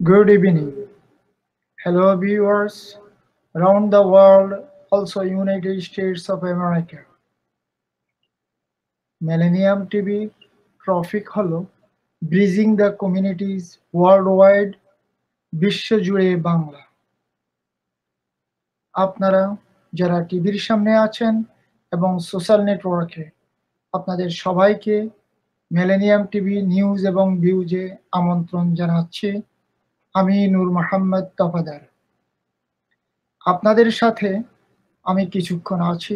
Good evening. Hello viewers around the world, also United States of America. Millennium TV trophic হলো bridging the communities world wide বিশ্বজুড়ে বাংলা আপনারা যারা টিভির সামনে আছেন এবং সোশ্যাল নেটওয়ার্কে, আপনাদের সবাইকে মেলেনিয়াম টিভি নিউজ এবং ভিউজে আমন্ত্রণ জানাচ্ছি। আমি নূর মোহাম্মদ তফাদার। আপনাদের সাথে আমি কিছুক্ষণ আছি।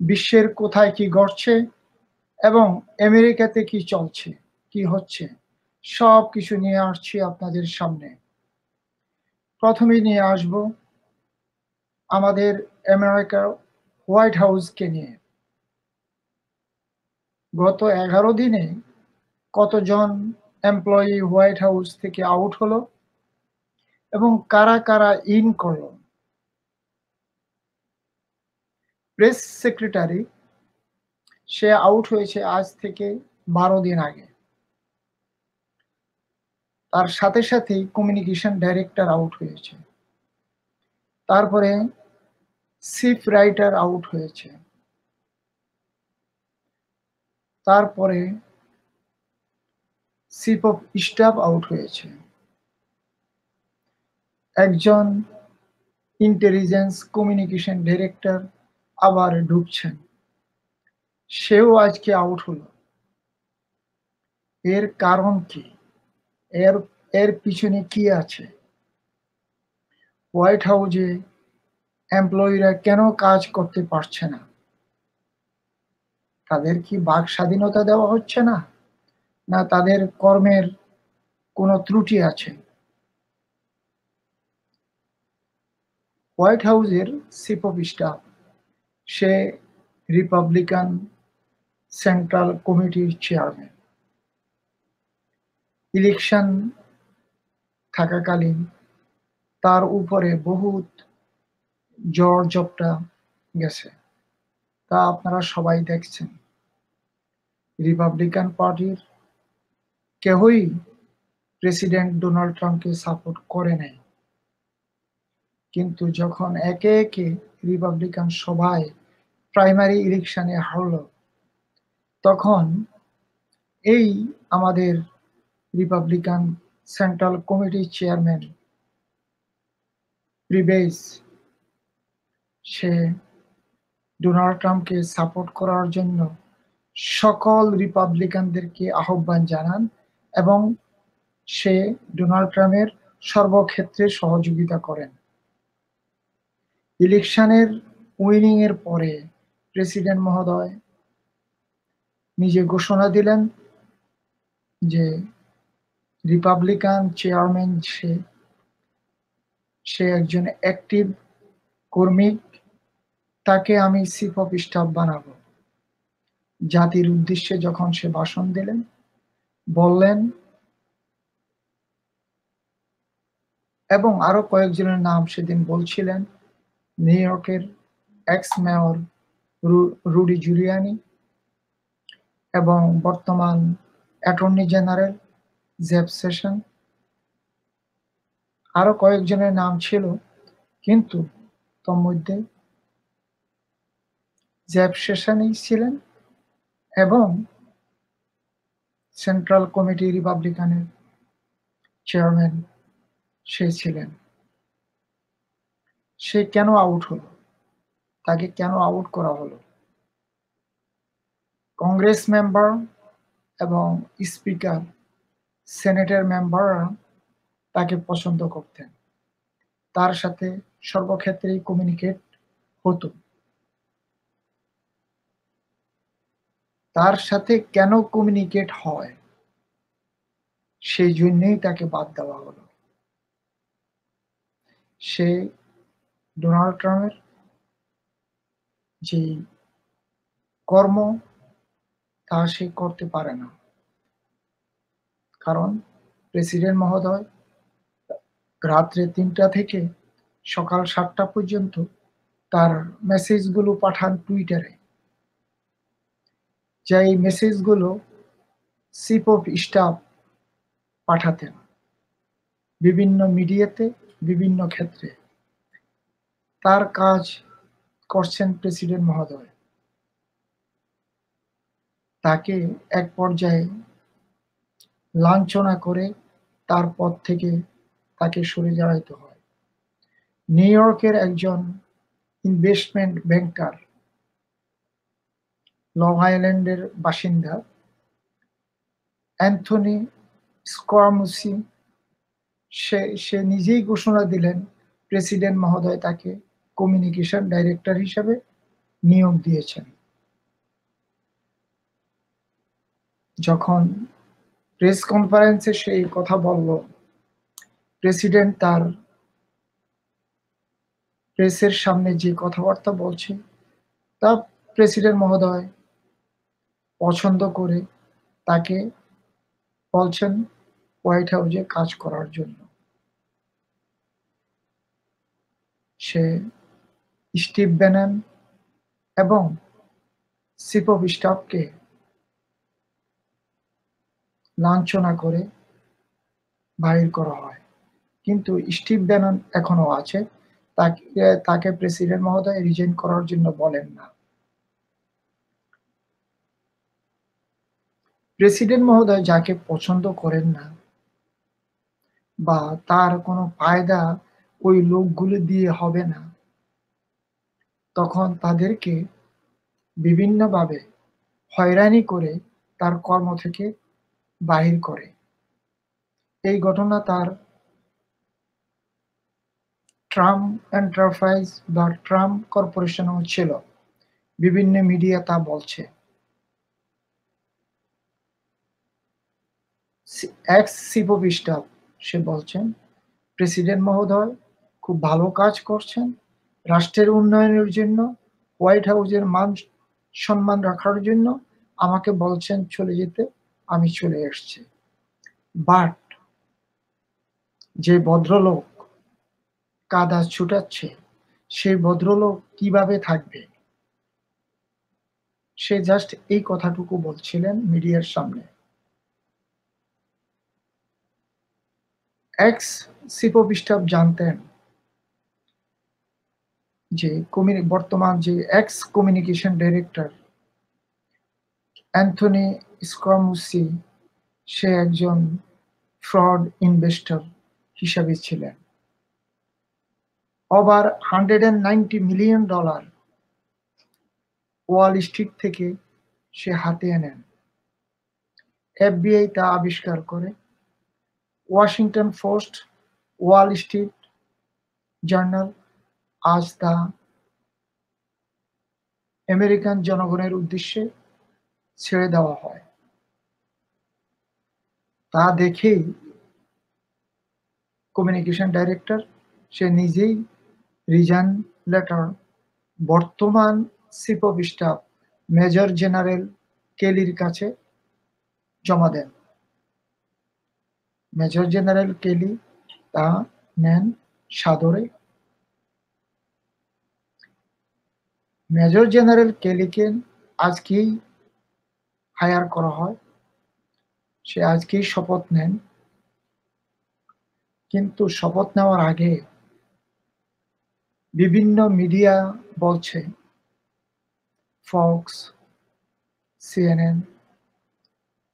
বিশ্বের কোথায় কি ঘটছে এবং আমেরিকাতে কি চলছে, কি হচ্ছে সব কিছু নিয়ে আসছি আপনাদের সামনে। প্রথমে নিয়ে আসব আমাদের আমেরিকার হোয়াইট হাউসকে নিয়ে। গত এগারো দিনে কতজন এমপ্লয়ি হোয়াইট হাউস থেকে আউট হলো এবং কারা কারা ইন করল? প্রেস সেক্রেটারি, সে আউট হয়েছে আজ থেকে বারো দিন আগে। তার সাথে সাথেই কমিউনিকেশন ডাইরেক্টর আউট হয়েছে। তারপরে চিফ রাইটার আউট হয়েছে। তারপরে চিফ অফ স্টাফ আউট হয়েছে। একজন ইন্টেলিজেন্স কমিউনিকেশন ডিরেক্টর আবার ঢুকছেন। সেও আজকে আউট হলো। এর কারণ কি? এর এর পিছনে কি আছে? হোয়াইট হাউজে এমপ্লয়িরা কেন কাজ করতে পারছে না? তাদের কি বাক স্বাধীনতা দেওয়া হচ্ছে না? না তাদের কর্মের কোনো ত্রুটি আছে? হোয়াইট হাউসের চিফ অফ স্টাফ, সে রিপাবলিকান সেন্ট্রাল কমিটির চেয়ারম্যান। ইলেকশন থাকাকালীন তার উপরে বহুত জ্বর জপটা গেছে। তা আপনারা সবাই দেখছেন। রিপাবলিকান পার্টির কেহই প্রেসিডেন্ট ডোনাল্ড ট্রাম্পকে সাপোর্ট করে নাই। কিন্তু যখন একে একে রিপাবলিকান সভায় প্রাইমারি ইলেকশনে হারল, তখন এই আমাদের রিপাবলিকান সেন্ট্রাল কমিটির চেয়ারম্যান প্রিবেস সে ডোনাল্ড ট্রাম্পকে সাপোর্ট করার জন্য সকল রিপাবলিকানদেরকে আহ্বান জানান এবং সে ডোনাল্ড ট্রাম্পের সর্বক্ষেত্রে সহযোগিতা করেন। ইলেকশনের উইনিং এর পরে প্রেসিডেন্ট মহোদয় নিজে ঘোষণা দিলেন যে রিপাবলিকান চেয়ারম্যান সে সে একজন অ্যাক্টিভ কর্মী। তাকে আমি চিফ অফ স্টাফ বানাবো। জাতির উদ্দেশ্যে যখন সে ভাষণ দিলেন, বললেন, এবং আরও কয়েকজনের নাম সেদিন বলছিলেন, নিউ ইয়র্কের এক্স মেয়র রুডি জুলিয়ানি এবং বর্তমান অ্যাটর্নি জেনারেল জেফ সেশন। আরও কয়েকজনের নাম ছিল, কিন্তু তোর মধ্যে জেফ সেশনই ছিলেন এবং সেন্ট্রাল কমিটি রিপাবলিকানের চেয়ারম্যান সে ছিলেন। সে কেন আউট হলো? তাকে কেন আউট করা হলো? কংগ্রেস মেম্বার এবং স্পিকার সেনেটের মেম্বাররা তাকে পছন্দ করতেন। তার সাথে সর্বক্ষেত্রেই কমিউনিকেট হতো। তার সাথে কেন কমিউনিকেট হয়? সেই জন্যই তাকে বাদ দেওয়া হলো। সে ডোনাল্ড ট্রাম্পের যে কর্ম, তা সে করতে পারে না। কারণ প্রেসিডেন্ট মহোদয় রাত্রে তিনটা থেকে সকাল সাতটা পর্যন্ত তার মেসেজগুলো পাঠান টুইটারে যে মেসেজগুলো চিফ অফ স্টাফ পাঠাতেন, বিভিন্ন মিডিয়াতে, বিভিন্ন ক্ষেত্রে। তার কাজ করছেন প্রেসিডেন্ট মহোদয়। তাকে এক পর্যায়ে লাঞ্ছনা করে তার পদ থেকে তাকে সরে যাওয়াইতে হয়। নিউ ইয়র্কের একজন ইনভেস্টমেন্ট ব্যাংকার লং আইল্যান্ডের বাসিন্দা অ্যান্থনি স্কোয়ামুসি। সে সে নিজেই ঘোষণা দিলেন, প্রেসিডেন্ট মহোদয় তাকে কমিউনিকেশন ডাইরেক্টর হিসেবে নিয়োগ দিয়েছেন। যখন প্রেস কনফারেন্সে সেই কথা বলল, প্রেসিডেন্ট তার প্রেসের সামনে যে কথাবার্তা বলছে তা প্রেসিডেন্ট মহোদয় পছন্দ করে তাকে বলছেন হোয়াইট হাউসে কাজ করার জন্য। সে স্টিভ ব্যানন এবং চিফ অফ স্টাফকে লাঞ্ছনা করে বাহির করা হয়। কিন্তু স্টিভ ব্যানন এখনও আছে। তাকে তাকে প্রেসিডেন্ট মহোদয় রিজাইন করার জন্য বলেন না। প্রেসিডেন্ট মহোদয় যাকে পছন্দ করেন না বা তার কোনো ফায়দা ওই লোকগুলো দিয়ে হবে না, তখন তাদেরকে বিভিন্নভাবে হয়রানি করে তার কর্ম থেকে বাহির করে। এই ঘটনা তার ট্রাম্প এন্টারপ্রাইজ বা ট্রাম্প কর্পোরেশনও ছিল। বিভিন্ন মিডিয়া তা বলছে। এক্স চিফ অফ সে বলছেন, প্রেসিডেন্ট মহোদয়, খুব ভালো কাজ করছেন। রাষ্ট্রের উন্নয়নের জন্য, হোয়াইট হাউসের মান সম্মান রাখার জন্য আমাকে বলছেন চলে যেতে, আমি চলে এসছি বাট যে ভদ্রলোক কাদা ছুটাচ্ছে, সেই ভদ্রলোক কীভাবে থাকবে? সে জাস্ট এই কথাটুকু বলছিলেন মিডিয়ার সামনে। এক্স স্টাফ জানতেন। যে বর্তমান যে ex communication director Anthony Scaramucci সে একজন ফ্রড ইনভেস্টর হিসাবে ছিলেন। Over hundred million dollar Wall Street থেকে সে হাতে নেন। এফবিআই তা আবিষ্কার করে Washington Post Wall Street Journal আজ তা আমেরিকান জনগণের উদ্দেশ্যে ছেড়ে দেওয়া হয়। তা দেখেই কমিউনিকেশন ডাইরেক্টর সে নিজেই রিজান লেটার বর্তমান chief of staff Major General কেলির কাছে জমা দেন। মেজর জেনারেল কেলি, তা নেন সাদরে। মেজর জেনারেল কেলিকে আজকেই হায়ার করা হয়। সে আজকেই শপথ নেন। কিন্তু শপথ নেওয়ার আগে বিভিন্ন মিডিয়া বলছে, Fox, CNN,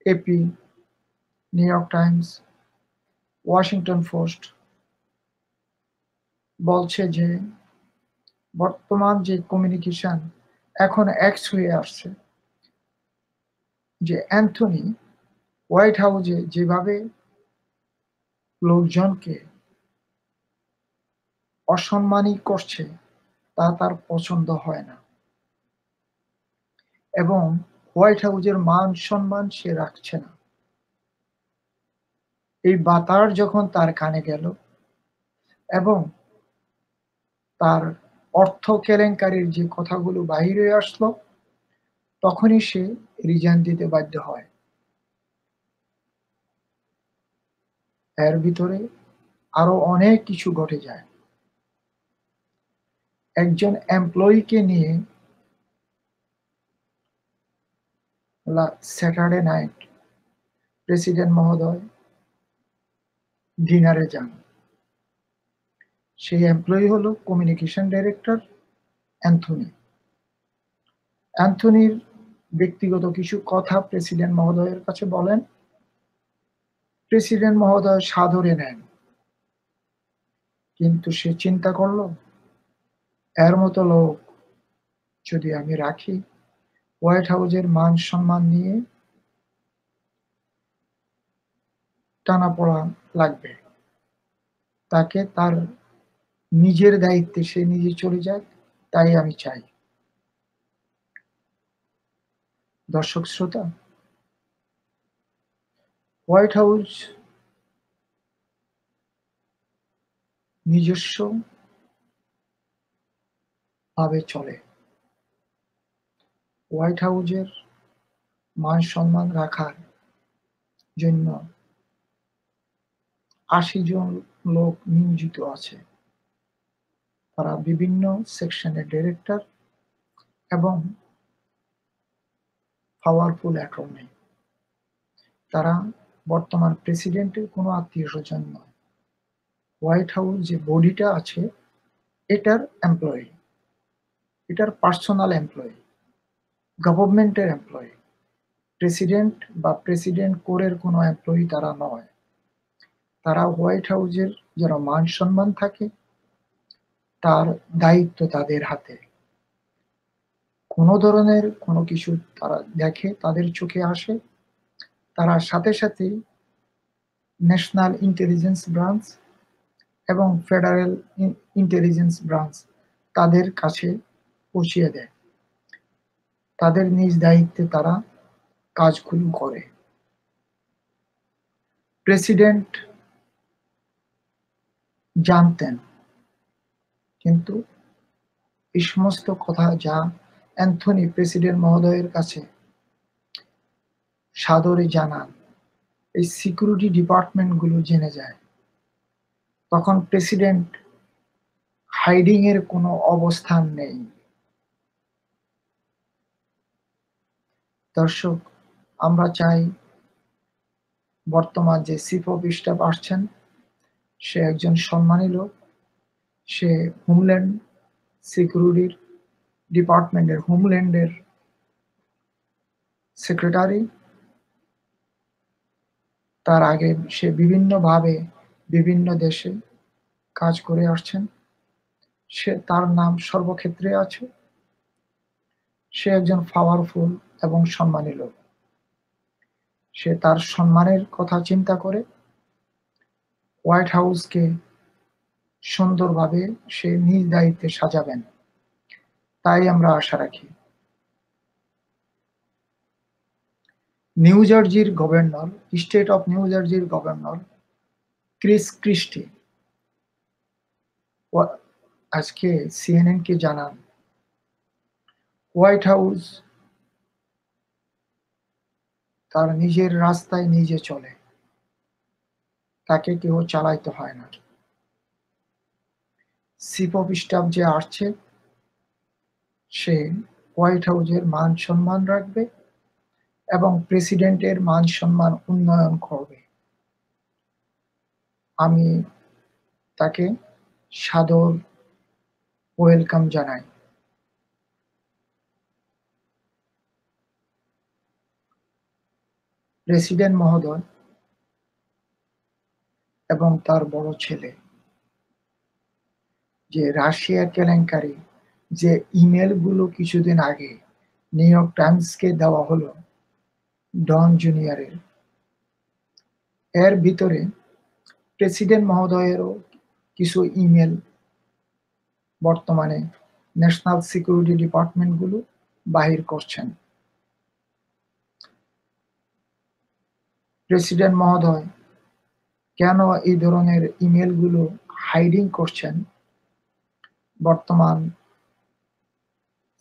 AP, New York Times Washington Post বলছে যে, বর্তমান যে কমিউনিকেশন এখন এক্স হয়ে আসছে যে অ্যান্থনি হোয়াইট হাউসে যেভাবে লোকজনকে অসম্মানই করছে, তা তার পছন্দ হয় না। এবং হোয়াইট হাউসের মান সম্মান সে রাখছে না। এই বাতার যখন তার কানে গেল এবং তার অর্থ কেলেঙ্কারির যে কথাগুলো বাহিরে আসলো, তখনই সে রিজাইন দিতে বাধ্য হয়। এর ভিতরে আরও অনেক কিছু ঘটে যায়। একজন এমপ্লয়িকে নিয়ে স্যাটারডে নাইট প্রেসিডেন্ট মহোদয় ডিনারে যান। সেই এমপ্লয়ি হলো কমিউনিকেশন ডাইরেক্টর অ্যান্থনি। অ্যান্থনির ব্যক্তিগত কিছু কথা প্রেসিডেন্ট মহোদয়ের কাছে বলেন। প্রেসিডেন্ট মহোদয় সাদরে নেন। কিন্তু সে চিন্তা করল, এর মতো লোক যদি আমি রাখি, হোয়াইট হাউসের মান সম্মান নিয়ে টানা পড়া লাগবে। তাকে তার নিজের দায়িত্বে সে নিজে চলে যাক, তাই আমি চাই। দর্শক শ্রোতা, হোয়াইট হাউস নিজস্ব ভাবে চলে। হোয়াইট হাউজের মান সম্মান রাখার জন্য আশি জন লোক নিয়োজিত আছে। তারা বিভিন্ন সেকশনের ডিরেক্টর এবং পাওয়ারফুল অ্যাটর্নি তারা বর্তমান প্রেসিডেন্টের কোনো আত্মীয় স্বজন নয়। হোয়াইট হাউস যে বডিটা আছে, এটার এমপ্লয়ি এটার পার্সোনাল এমপ্লয়ি গভর্নমেন্টের এমপ্লয়ি প্রেসিডেন্ট বা প্রেসিডেন্ট কোরের কোনো এমপ্লয়ি তারা নয়। তারা হোয়াইট হাউসের যেন মান সম্মান থাকে, তার দায়িত্ব তাদের হাতে। কোনো ধরনের কোনো কিছু তারা দেখে, তাদের চোখে আসে। তারা সাথে সাথে ন্যাশনাল ইন্টেলিজেন্স ব্রাঞ্চ এবং ফেডারেল ইন্টেলিজেন্স ব্রাঞ্চ তাদের কাছে পৌঁছিয়ে দেয়। তাদের নিজ দায়িত্বে তারা কাজগুলো করে। প্রেসিডেন্ট জানতেন। কিন্তু এই সমস্ত কথা যা অ্যান্থনি প্রেসিডেন্ট মহোদয়ের কাছে সাদরে জানান, এই সিকিউরিটি ডিপার্টমেন্টগুলো জেনে যায়। তখন প্রেসিডেন্ট হাইডিং এর কোনো অবস্থান নেই। দর্শক, আমরা চাই বর্তমান যে চিফ অফ স্টাফ আসছেন সে একজন সম্মানী লোক। সে হোমল্যান্ড সিকিউরিটির ডিপার্টমেন্টের, হোমল্যান্ডের সেক্রেটারি। তার আগে সে বিভিন্নভাবে বিভিন্ন দেশে কাজ করে আসছেন। সে, তার নাম সর্বক্ষেত্রে আছে। সে একজন পাওয়ারফুল এবং সম্মানী লোক। সে তার সম্মানের কথা চিন্তা করে হোয়াইট হাউসকে সুন্দরভাবে সে নিজ দায়িত্বে সাজাবেন। তাই আমরা আশা রাখি। নিউ জার্জির গভর্নর, স্টেট অফ নিউ জার্জির গভর্নর ক্রিস ক্রিস্টি। আজকে সিএনএন কে জানান, হোয়াইট হাউস তার নিজের রাস্তায় নিজে চলে। তাকে কেউ চালাইতে হয় না। চিফ অফ স্টাফ যে আসছে, সে হোয়াইট হাউসের মান সম্মান রাখবে এবং প্রেসিডেন্টের মান সম্মান উন্নয়ন করবে। আমি তাকে সাদর ওয়েলকাম জানাই। প্রেসিডেন্ট মহোদয় এবং তার বড় ছেলে। যে রাশিয়া কেলেঙ্কারি, যে ইমেলগুলো কিছুদিন আগে নিউ ইয়র্ক টাইমসকে দেওয়া হলো ডন জুনিয়রের। এর ভিতরে প্রেসিডেন্ট মহোদয়েরও কিছু ইমেল বর্তমানে ন্যাশনাল সিকিউরিটি ডিপার্টমেন্টগুলো বাহির করছেন। প্রেসিডেন্ট মহোদয় কেন এই ধরনের ইমেলগুলো হাইডিং করছেন? বর্তমান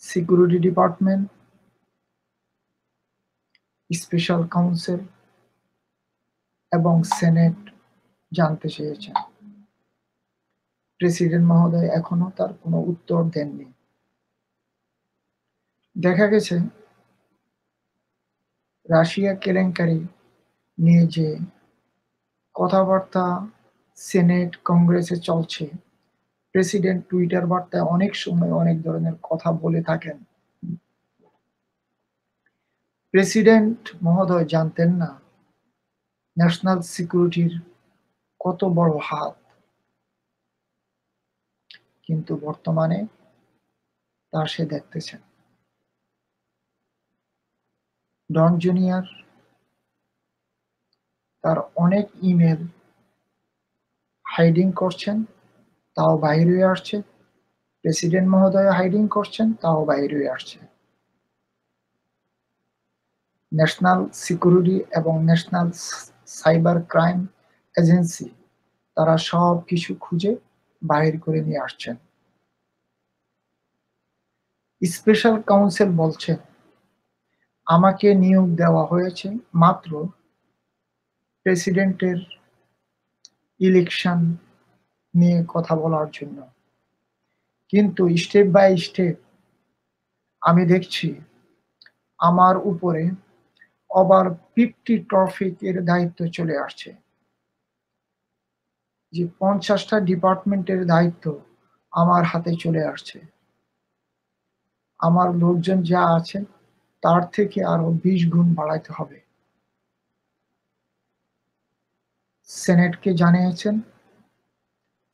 সিকিউরিটি ডিপার্টমেন্ট স্পেশাল কাউন্সিল এবং সেনেট জানতে চেয়েছেন। প্রেসিডেন্ট মহোদয় এখনও তার কোনো উত্তর দেননি। দেখা গেছে, রাশিয়া কেলেঙ্কারি নিয়ে যে কথাবার্তা সেনেট, কংগ্রেসে চলছে। প্রেসিডেন্ট টুইটার বার্তায় অনেক সময় অনেক ধরনের কথা বলে থাকেন। প্রেসিডেন্ট মহোদয় জানতেন না, ন্যাশনাল সিকিউরিটির কত বড় হাত। কিন্তু বর্তমানে তা সে দেখতেছেন। ডন জুনিয়র অনেক ইমেল হাইডিং করছেন, তাও বাইরে আসছে। প্রেসিডেন্ট মহোদয় হাইডিং করছেন, তাও বাইরে আসছে। ন্যাশনাল সিকিউরিটি এবং ন্যাশনাল সাইবার ক্রাইম এজেন্সি, তারা সব কিছু খুঁজে বাহির করে নিয়ে আসছেন। স্পেশাল কাউন্সিল বলছে আমাকে নিয়োগ দেওয়া হয়েছে মাত্র প্রেসিডেন্টের ইলেকশন নিয়ে কথা বলার জন্য। কিন্তু স্টেপ বাই স্টেপ আমি দেখছি আমার উপরে ওভার ফিফটি ট্রফিক এর দায়িত্ব চলে আসছে। যে পঞ্চাশটা ডিপার্টমেন্টের দায়িত্ব আমার হাতে চলে আসছে। আমার লোকজন যা আছে তার থেকে আরও বিশ গুণ বাড়াইতে হবে। সেনেটকে জানিয়েছেন,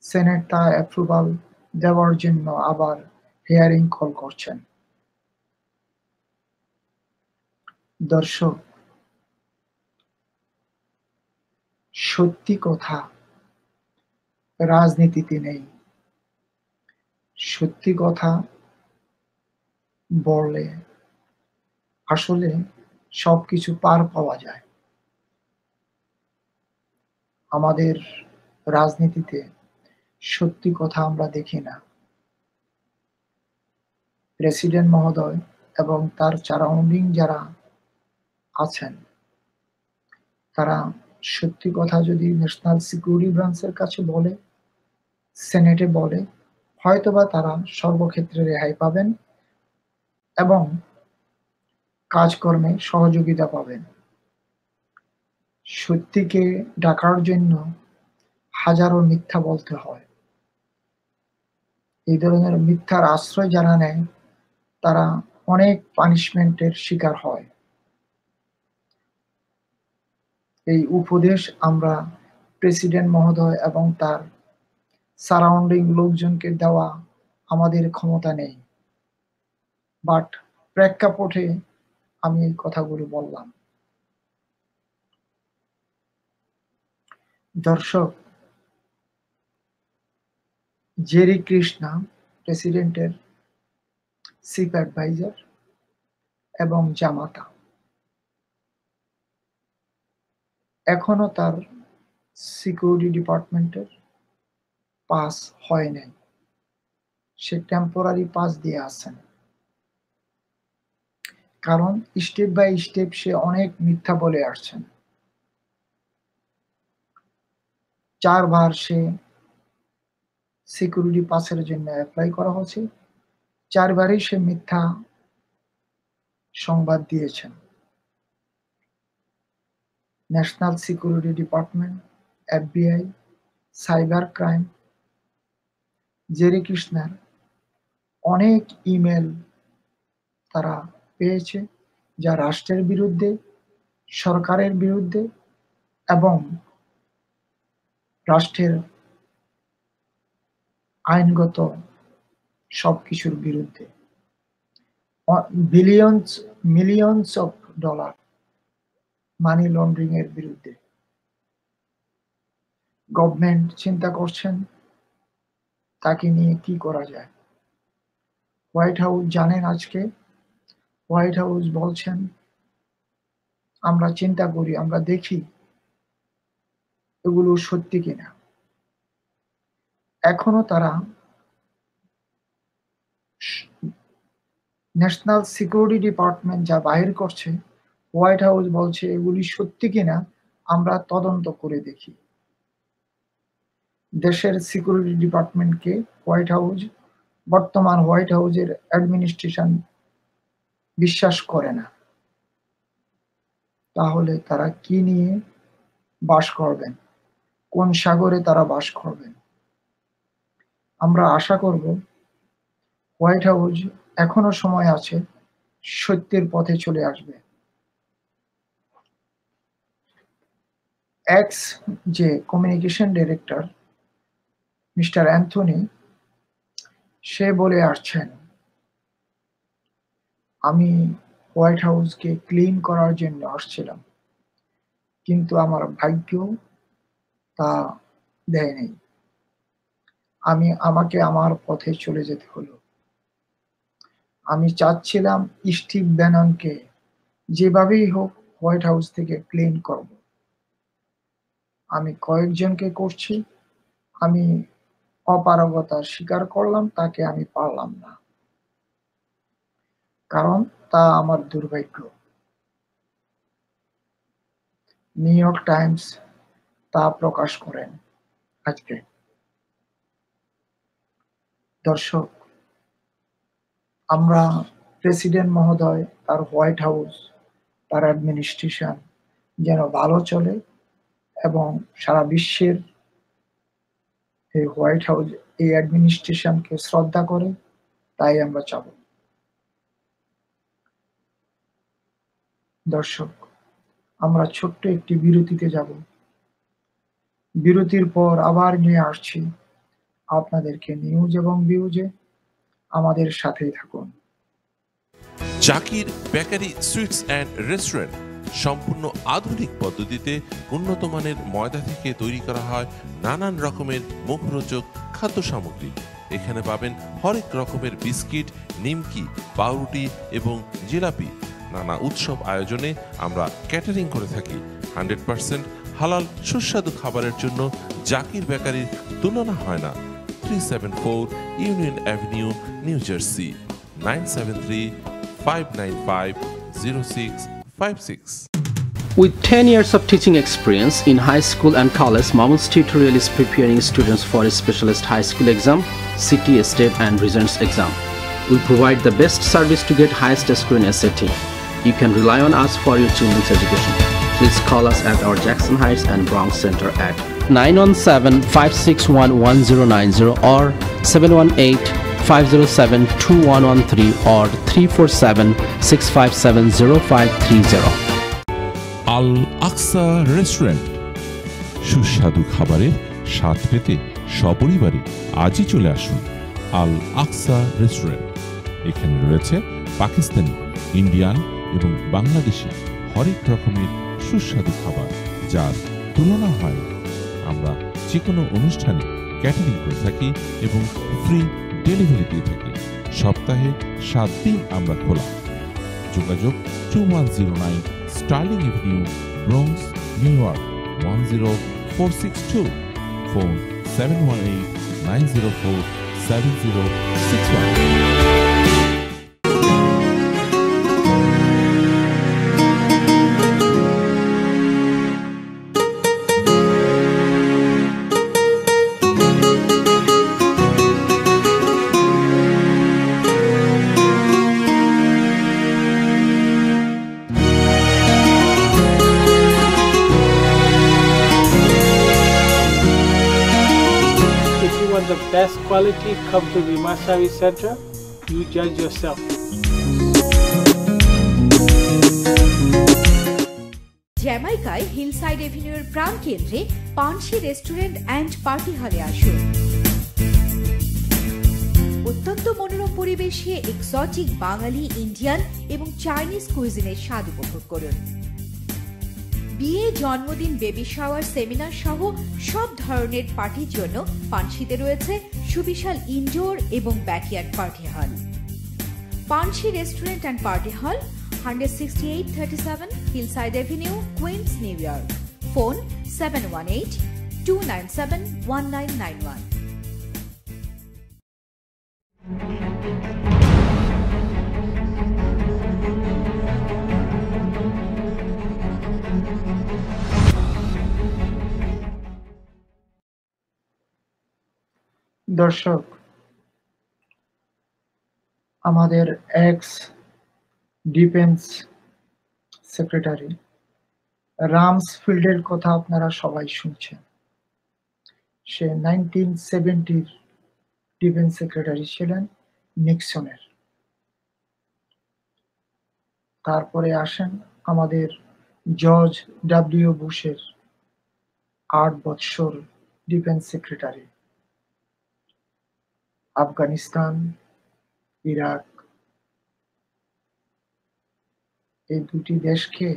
সেনেট তার অ্যাপ্রুভাল দেওয়ার জন্য আবার হিয়ারিং কল করছেন। দর্শক, সত্যি কথা, রাজনীতিতে নেই। সত্যি কথা বললে আসলে সবকিছু পার পাওয়া যায়। আমাদের রাজনীতিতে সত্যি কথা আমরা দেখি না। প্রেসিডেন্ট মহোদয় এবং তার সারাউন্ডিং যারা আছেন, তারা সত্যি কথা যদি ন্যাশনাল সিকিউরিটি ব্রাঞ্চের কাছে বলে সেনেটে বলে, হয়তোবা তারা সর্বক্ষেত্রে রেহাই পাবেন এবং কাজকর্মে সহযোগিতা পাবেন। সত্যিকে ডাকার জন্য হাজারো মিথ্যা বলতে হয়। এই ধরনের মিথ্যার আশ্রয় যারা নেয়, তারা অনেক পানিশমেন্টের শিকার হয়। এই উপদেশ আমরা প্রেসিডেন্ট মহোদয় এবং তার সারাউন্ডিং লোকজনকে দেওয়া আমাদের ক্ষমতা নেই। বাট প্রেক্ষাপটে আমি এই কথাগুলো বললাম। দর্শক, জেরি কৃষ্ণা, প্রেসিডেন্টের চিফ অ্যাডভাইজার এবং জামাতা। এখনও তার সিকিউরিটি ডিপার্টমেন্টের পাস হয় নাই। সে টেম্পোরারি পাস দিয়ে আছেন। কারণ স্টেপ বাই স্টেপ সে অনেক মিথ্যা বলে আসছেন। চারবার সে সিকিউরিটি পাসের জন্য অ্যাপ্লাই করা হয়েছে। চারবারই সে মিথ্যা সংবাদ দিয়েছেন। National security department FBI cyber crime Jerry কৃষ্ণার অনেক ইমেল তারা পেয়েছে, যা রাষ্ট্রের বিরুদ্ধে, সরকারের বিরুদ্ধে এবং রাষ্ট্রের আইনগত সবকিছুর বিরুদ্ধে। Billions millions of dollar money laundering এর বিরুদ্ধে। গভর্নমেন্ট চিন্তা করছেন, তাকে নিয়ে কি করা যায়? হোয়াইট হাউস জানেন আজকে? হোয়াইট হাউস বলছেন, আমরা চিন্তা করি, আমরা দেখি। এগুলো সত্যি কিনা? এখনও তারা ন্যাশনাল সিকিউরিটি ডিপার্টমেন্ট যা বাহির করছে, হোয়াইট হাউস বলছে এগুলি সত্যি কিনা, আমরা তদন্ত করে দেখি। দেশের সিকিউরিটি ডিপার্টমেন্টকে হোয়াইট হাউস, বর্তমান হোয়াইট হাউসের অ্যাডমিনিস্ট্রেশন বিশ্বাস করে না। তাহলে তারা কি নিয়ে বাস করবেন? কোন সাগরে তারা বাস করবেন আমরা আশা করব, হোয়াইট হাউস এখনও সময় আছে, সত্যের পথে চলে আসবে। এক্স যে কমিউনিকেশন ডিরেক্টর মিস্টার অ্যান্থনি, সে বলে আসছেন, আমি হোয়াইট হাউসকে ক্লিন করার জন্য আসছিলাম। কিন্তু আমার ভাগ্য তা দেয়নি। আমি, আমাকে আমার পথে চলে যেতে হলো। আমি চাচ্ছিলাম স্টিভ ব্যাননকে যেভাবেই হোক হোয়াইট হাউস থেকে ক্লিন করব। আমি কয়েকজনকে করছি। আমি অপারগতা স্বীকার করলাম, তাকে আমি পারলাম না। কারণ তা আমার দুর্ভাগ্য। নিউ ইয়র্ক টাইমস তা প্রকাশ করেন আজকে। দর্শক, আমরা প্রেসিডেন্ট মহোদয়, তার হোয়াইট হাউস, তার অ্যাডমিনিস্ট্রেশন যেন ভালো চলে এবং সারা বিশ্বের এই হোয়াইট হাউস, এই অ্যাডমিনিস্ট্রেশনকে শ্রদ্ধা করে তাই আমরা চাব। দর্শক, আমরা ছোট্ট একটি বিরতিতে যাব। বিরতির পর আবার নিয়ে আসছি। আপনাদেরকে নিউজ এবং ভিউজে আমাদের সাথেই থাকুন। Zakir bakery sweets and restaurant সম্পূর্ণ আধুনিক পদ্ধতিতে উন্নত মানের ময়দা থেকে তৈরি করা হয় নানান রকমের মুখরোচক খাদ্য সামগ্রী। এখানে পাবেন হরেক রকমের বিস্কিট, নিমকি, পাউরুটি এবং জিলাপি। নানা উৎসব আয়োজনে আমরা ক্যাটারিং করে থাকি। হান্ড্রেড পার্সেন্ট হালাল সুস্বাদু খাবারের জন্য জাকির বেকারির তুলনা হয় না three seven four Union Avenue New Jersey nine seven three five nine five zero six five six With 10 years of teaching experience in high school and college, Mammals Tutorial is preparing students for a specialist high school exam, city, state, and regions exam. We provide the best service to get highest score in SAT. You can rely on us for your children's education. Please call us at our Jackson Heights and Bronx Center at 917-561-1090 or 718-507-2113 or 347-657-0530. Al Aqsa restaurant সুস্বাদু খাবারের স্বাদ পেতে সপরিবারে আজই চলে আসুন আল Aqsa restaurant এখানে রয়েছে পাকিস্তানি ইন্ডিয়ান এবং বাংলাদেশি হরেক রকমের সুস্বাদু খাবার, যার তুলনা হয় আমরা যে কোনো অনুষ্ঠানে ক্যাটারিং করে থাকি এবং ফ্রি ডেলিভারি দিয়ে থাকি। সপ্তাহে সাত দিন আমরা খোলা। যোগাযোগ two one zero nine Sterling Avenue Bronx New York one zero four six two phone seven one eight nine zero four seven zero six one quality, come to Vimasavi Center. You judge yourself. জ্যামাইকায় Hillside এভিনিউর প্রাণ কেন্দ্রে পানসি restaurant and party হলে আসুন অত্যন্ত মনোরম পরিবেশে exotic বাঙালি Indian এবং চাইনিজ কুইজিনের স্বাদ উপভোগ করুন বিয়ে জন্মদিন বেবি শাওয়ার সেমিনার সহ সব ধরনের পার্টির জন্য পানসিতে রয়েছে সুবিশাল ইনডোর এবং backyard party hall Panshi restaurant and party hall hundred sixty eight thirty seven Hillside Avenue Queens New York phone seven one eight two nine seven one nine nine one দর্শক, আমাদের এক্স ডিফেন্স সেক্রেটারি রামস রামসফিল্ডের কথা আপনারা সবাই শুনছেন। সে nineteen সেভেন্টির defence secretary ছিলেন নিক্সনের। তারপরে আসেন আমাদের জর্জ ডাব্লিউ বুশের আট বৎসর ডিফেন্স সেক্রেটারি আফগানিস্তান, ইরাক, এই দুটি দেশকে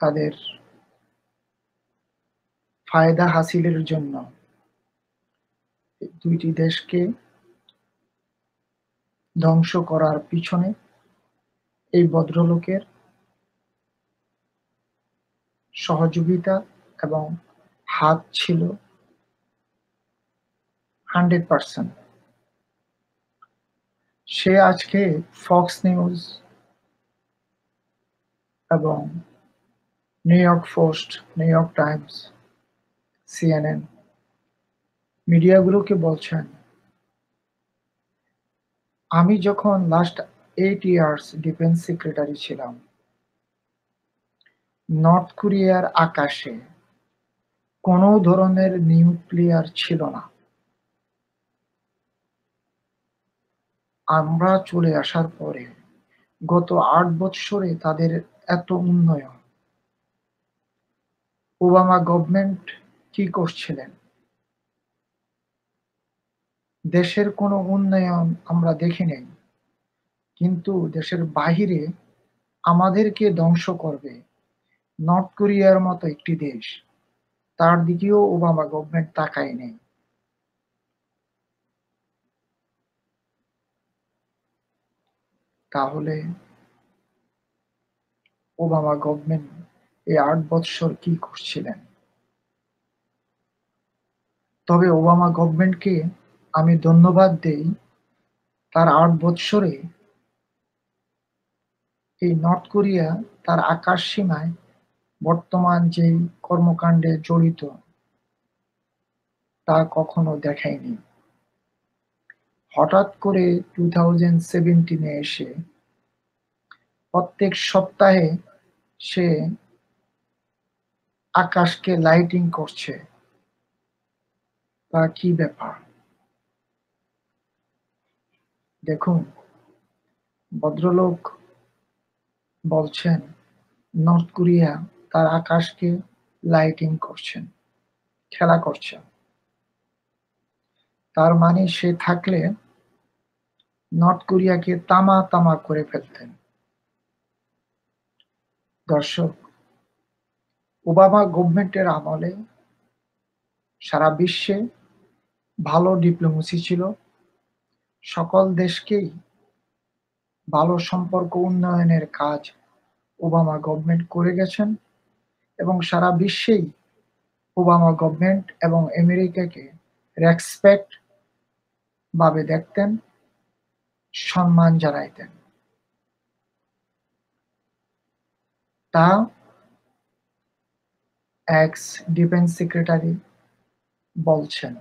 তাদের ফায়দা হাসিলের জন্য দুইটি দেশকে ধ্বংস করার পিছনে এই ভদ্রলোকের সহযোগিতা এবং হাত ছিল হান্ড্রেড পার্সেন্ট। সে আজকে ফক্স নিউজ এবং New York Post New York Times CNN মিডিয়াগুলোকে বলছেন, আমি যখন last eight years defence secretary ছিলাম নর্থ কোরিয়ার আকাশে কোনো ধরনের নিউক্লিয়ার ছিল না। আমরা চলে আসার পরে গত আট বৎসরে তাদের এত উন্নয়ন। ওবামা গভর্নমেন্ট কি করছিলেন? দেশের কোনো উন্নয়ন আমরা দেখি নেই। কিন্তু দেশের বাহিরে আমাদেরকে ধ্বংস করবে নর্থ কোরিয়ার মতো একটি দেশ, তার দিকেও ওবামা গভর্নমেন্ট তাকায় নেই। তাহলে ওবামা গভর্নমেন্ট এই আট বৎসর কি করছিলেন? তবে ওবামা গভর্নমেন্টকে আমি ধন্যবাদ দেই, তার আট বৎসরে এই নর্থ কোরিয়া তার আকাশ সীমায় বর্তমান যে কর্মকাণ্ডে জড়িত, তা কখনো দেখায়নি। হঠাৎ করে টু থাউজেন্ড সেভেন্টিনে এসে প্রত্যেক সপ্তাহে সে আকাশকে লাইটিং করছে। তা কি ব্যাপার? দেখুন, ভদ্রলোক বলছেন নর্থ কোরিয়া তার আকাশকে লাইটিং করছেন, খেলা করছেন। তার মানে সে থাকলে নর্থ কোরিয়াকে তামা তামা করে ফেলতেন। দর্শক, ওবামা গভর্নমেন্টের আমলে সারা বিশ্বে ভালো ডিপ্লোমেসি ছিল। সকল দেশকেই ভালো সম্পর্ক উন্নয়নের কাজ ওবামা গভর্নমেন্ট করে গেছেন এবং সারা বিশ্বেই ওবামা গভর্নমেন্ট এবং আমেরিকাকে রেসপেক্ট ভাবে দেখতেন। সম্মান জানাইতেন। তা এক্স ডিফেন্স সেক্রেটারি বলছেন,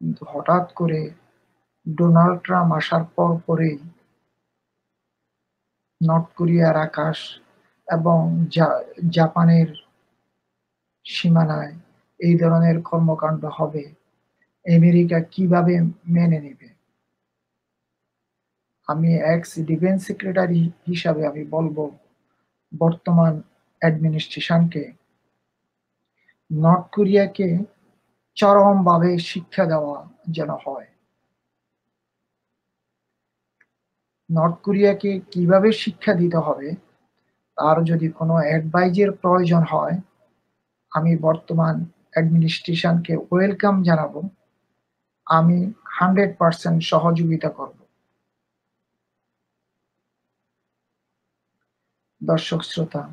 কিন্তু হঠাৎ করে ডোনাল্ড ট্রাম্প আসার পর পরেই নর্থ কোরিয়ার আকাশ এবং জাপানের সীমানায় এই ধরনের কর্মকাণ্ড হবে। আমেরিকা কীভাবে মেনে নেবে? আমি এক্স ডিফেন্স সেক্রেটারি হিসাবে আমি বলব বর্তমান অ্যাডমিনিস্ট্রেশনকে নর্থ কোরিয়াকে চরমভাবে শিক্ষা দেওয়া যেন হয়। নর্থ কোরিয়াকে কীভাবে শিক্ষা দিতে হবে, তার যদি কোনো অ্যাডভাইজের প্রয়োজন হয়, আমি বর্তমান অ্যাডমিনিস্ট্রেশনকে ওয়েলকাম জানাব। আমি হান্ড্রেড পার্সেন্ট সহযোগিতা করব। দর্শক শ্রোতা,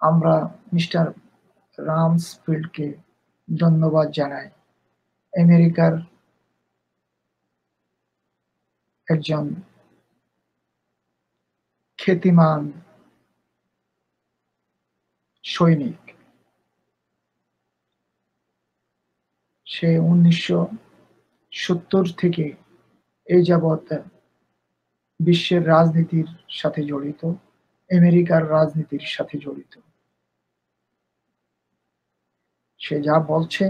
আমরা মিস্টার রামস রামসফিল্ডকে ধন্যবাদ জানাই। আমেরিকার একজন খ্যাতিমান সৈনিক। সে উনিশশো সত্তর থেকে এই যাবৎ বিশ্বের রাজনীতির সাথে জড়িত। আমেরিকার রাজনীতির সাথে জড়িত। সে যা বলছে,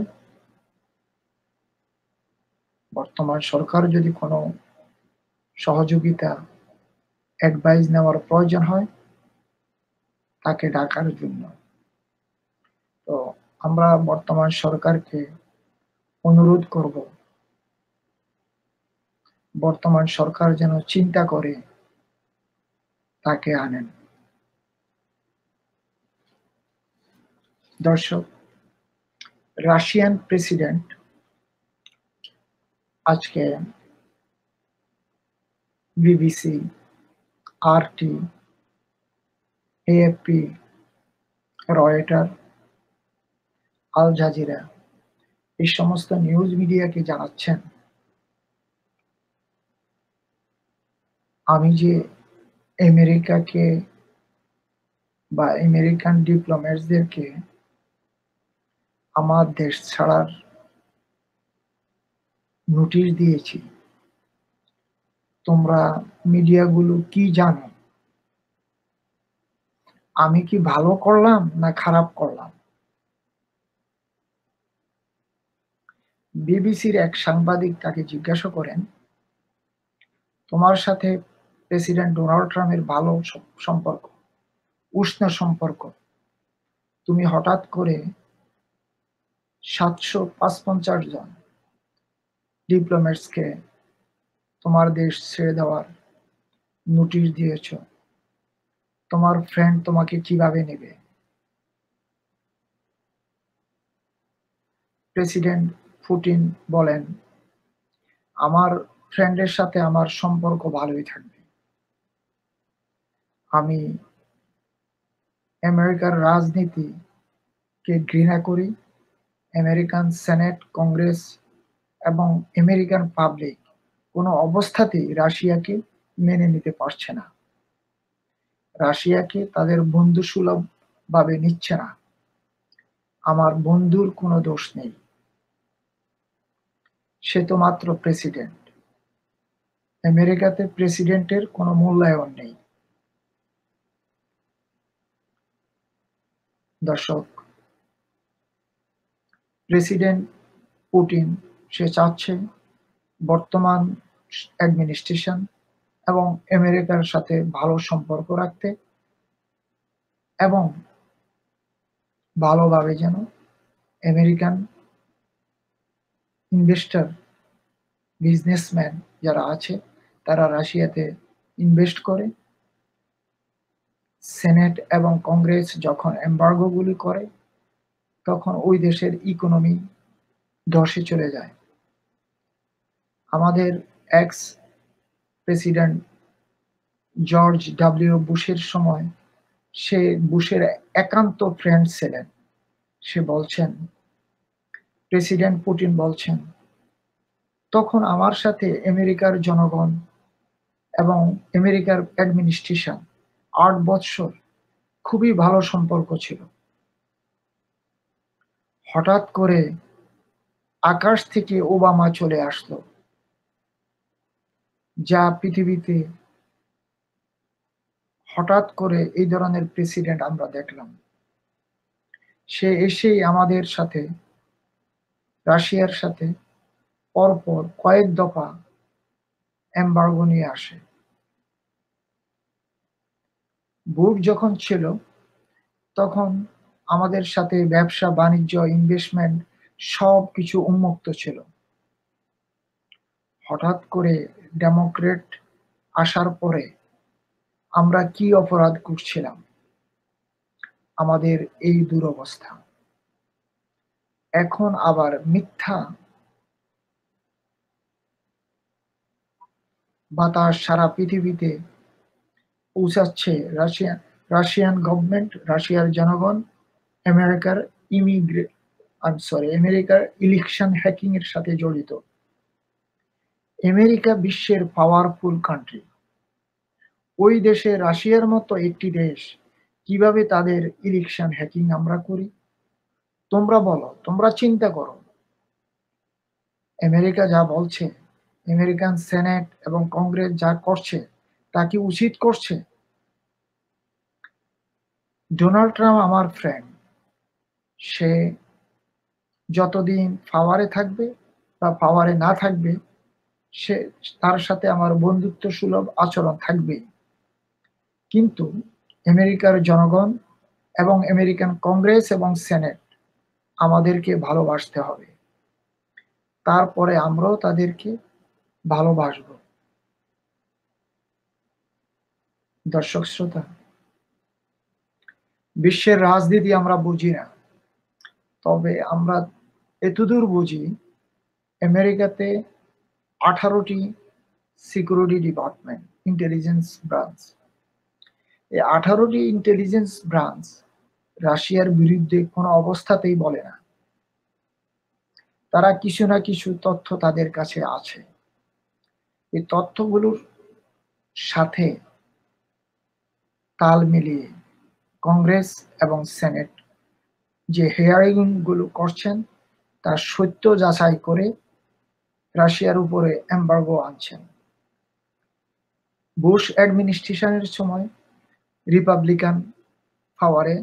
বর্তমান সরকার যদি কোনো সহযোগিতা অ্যাডভাইস নেওয়ার প্রয়োজন হয়, তাকে ডাকার জন্য। তো আমরা বর্তমান সরকারকে অনুরোধ করব, বর্তমান সরকার যেন চিন্তা করে তাকে আনেন। দর্শক, রাশিয়ান প্রেসিডেন্ট আজকে BBC, RT, AFP, Reuters, Al Jazeera এই সমস্ত নিউজ মিডিয়াকে জানাচ্ছেন। আমি যে আমেরিকাকে বা আমেরিকান ডিপ্লোম্যাটসদেরকে আমার দেশ ছাড়ার নোটিশ দিয়েছি। তোমরা মিডিয়াগুলো কি জানো? আমি কি ভালো করলাম না খারাপ করলাম? বিবিসির এক সাংবাদিক তাকে জিজ্ঞাসা করেন, তোমার সাথে প্রেসিডেন্ট ডোনাল্ড ট্রাম্পের ভালো সম্পর্ক, উষ্ণ সম্পর্ক, তুমি হঠাৎ করে সাতশো পাঁচপঞ্চাশ জন ডিপ্লোম্যাটসকে তোমার দেশ ছেড়ে দেওয়ার নোটিশ দিয়েছ। তোমার ফ্রেন্ড তোমাকে কীভাবে নেবে? প্রেসিডেন্ট পুটিন বলেন, আমার ফ্রেন্ডের সাথে আমার সম্পর্ক ভালোই থাকবে। আমি আমেরিকার রাজনীতিকে ঘৃণা করি আমেরিকান সেনেট, কংগ্রেস এবং আমেরিকান পাবলিক কোনো অবস্থাতেই রাশিয়াকে মেনে নিতে পারছে না। রাশিয়াকে তাদের বন্ধু সুলভ ভাবে নিচ্ছে না। আমার বন্ধুর কোনো দোষ নেই। সে তো মাত্র প্রেসিডেন্ট। আমেরিকাতে প্রেসিডেন্টের কোনো মূল্যায়ন নেই। দর্শক প্রেসিডেন্ট পুটিন সে চাচ্ছে বর্তমান অ্যাডমিনিস্ট্রেশন এবং আমেরিকার সাথে ভালো সম্পর্ক রাখতে এবং ভালোভাবে যেন আমেরিকান ইনভেস্টর, বিজনেসম্যান যারা আছে, তারা রাশিয়াতে ইনভেস্ট করে। সেনেট এবং কংগ্রেস যখন এম্বার্গোগুলি করে তখন ওই দেশের ইকোনমি ধসে চলে যায়। আমাদের এক্স প্রেসিডেন্ট জর্জ ডাব্লিউ বুশের সময় সে বুশের একান্ত ফ্রেন্ড ছিলেন। সে বলছেন প্রেসিডেন্ট পুটিন বলছেন, তখন আমার সাথে আমেরিকার জনগণ এবং আমেরিকার অ্যাডমিনিস্ট্রেশন আট বৎসর খুবই ভালো সম্পর্ক ছিল। হঠাৎ করে আকাশ থেকে ওবামা চলে আসলো, যা পৃথিবীতে হঠাৎ করে এই ধরনের প্রেসিডেন্ট আমরা দেখলাম। সে এসেই আমাদের সাথে, রাশিয়ার সাথে পরপর কয়েক দফা এম্বার্গো নিয়ে আসে। বুট যখন ছিল, তখন আমাদের সাথে ব্যবসা, বাণিজ্য ইনভেস্টমেন্ট সব কিছু উন্মুক্ত ছিল। হঠাৎ করে ডেমোক্রেট আসার পরে আমরা কি অপরাধ করছিলাম? আমাদের এই দুরবস্থা। এখন আবার মিথ্যা বাতাস সারা পৃথিবীতে পৌঁছাচ্ছে রাশিয়া রাশিয়ান গভর্নমেন্ট রাশিয়ার জনগণ। আমেরিকার ইমিগ্রে আই সরি আমেরিকার ইলেকশন হ্যাকিং এর সাথে জড়িত। আমেরিকা বিশ্বের পাওয়ারফুল কান্ট্রি ওই দেশে রাশিয়ার মতো একটি দেশ, কীভাবে তাদের ইলেকশন হ্যাকিং আমরা করি? তোমরা বলো, তোমরা চিন্তা করো। আমেরিকা যা বলছে, আমেরিকান সেনেট এবং কংগ্রেস যা করছে, তা কি উচিত করছে? ডোনাল্ড ট্রাম্প আমার ফ্রেন্ড সে যতদিন পাওয়ারে থাকবে বা পাওয়ারে না থাকবে, সে, তার সাথে আমার বন্ধুত্ব সুলভ আচরণ থাকবে। কিন্তু আমেরিকার জনগণ এবং আমেরিকান কংগ্রেস এবং সেনেট আমাদেরকে ভালোবাসতে হবে। তারপরে আমরাও তাদেরকে ভালোবাসব। দর্শক শ্রোতা, বিশ্বের রাজনীতি আমরা বুঝি না। তবে আমরা এতদূর বুঝি আমেরিকাতে আঠারোটি সিকিউরিটি ডিপার্টমেন্ট ইন্টেলিজেন্স ব্রাঞ্চ এই আঠারোটি ইন্টেলিজেন্স ব্রাঞ্চ রাশিয়ার বিরুদ্ধে কোনো অবস্থাতেই বলে না। তারা কিছু না কিছু তথ্য তাদের কাছে আছে। এই তথ্যগুলোর সাথে তাল মিলিয়ে কংগ্রেস এবং সেনেট যে হেয়ারিংগুলো করছেন, তার সত্য যাচাই করে রাশিয়ার উপরে এম্বার্গো আনছেন। বুশ অ্যাডমিনিস্ট্রেশনের সময় রিপাবলিকান পাওয়ারে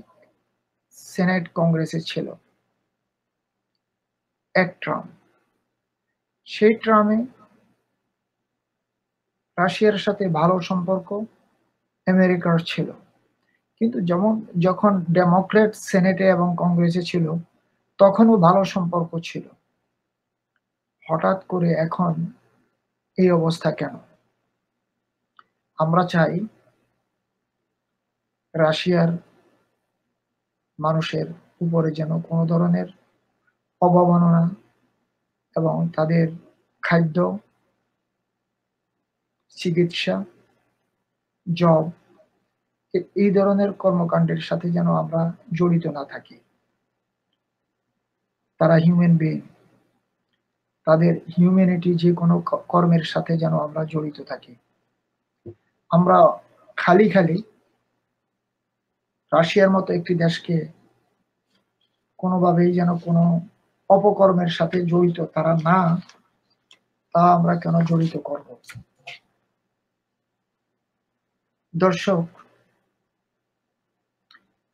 সেনেট কংগ্রেসে ছিল এক ট্রাম। সেই ট্রামে রাশিয়ার সাথে ভালো সম্পর্ক আমেরিকার ছিল। কিন্তু যেমন, যখন ডেমোক্রেট সেনেটে এবং কংগ্রেসে ছিল, তখনও ভালো সম্পর্ক ছিল। হঠাৎ করে এখন এই অবস্থা কেন? আমরা চাই রাশিয়ার মানুষের উপরে যেন কোনো ধরনের অবমাননা এবং তাদের খাদ্য, চিকিৎসা, জব এই ধরনের কর্মকাণ্ডের সাথে যেন আমরা জড়িত না থাকি। তারা হিউম্যান বিং তাদের হিউম্যানিটি যে কোনো কর্মের সাথে যেন আমরা জড়িত থাকি। আমরা খালি খালি রাশিয়ার মতো একটি দেশকে কোনোভাবেই যেন কোনো অপকর্মের সাথে জড়িত তারা না, তা আমরা কেন জড়িত করব? দর্শক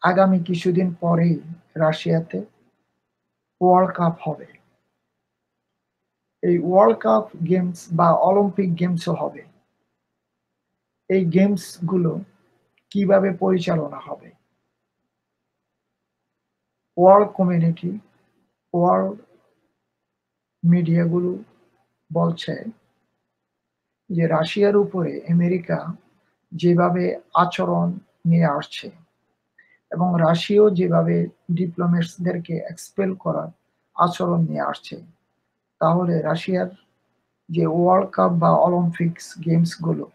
আগামী কিছুদিন পরেই রাশিয়াতে ওয়ার্ল্ড কাপ হবে। এই ওয়ার্ল্ড কাপ গেমস বা অলিম্পিক গেমসও হবে। এই গেমসগুলো কীভাবে পরিচালনা হবে? ওয়ার্ল্ড কমিউনিটি ওয়ার্ল্ড মিডিয়াগুলো বলছে যে রাশিয়ার উপরে আমেরিকা যেভাবে আচরণ নিয়ে আসছে এবং রাশিয়াও যেভাবে ডিপ্লোমেটসদেরকে এক্সপেল করার আচরণ নিয়ে আসছে, তাহলে রাশিয়ার যে ওয়ার্ল্ড কাপ বা অলিম্পিক্স গেমসগুলো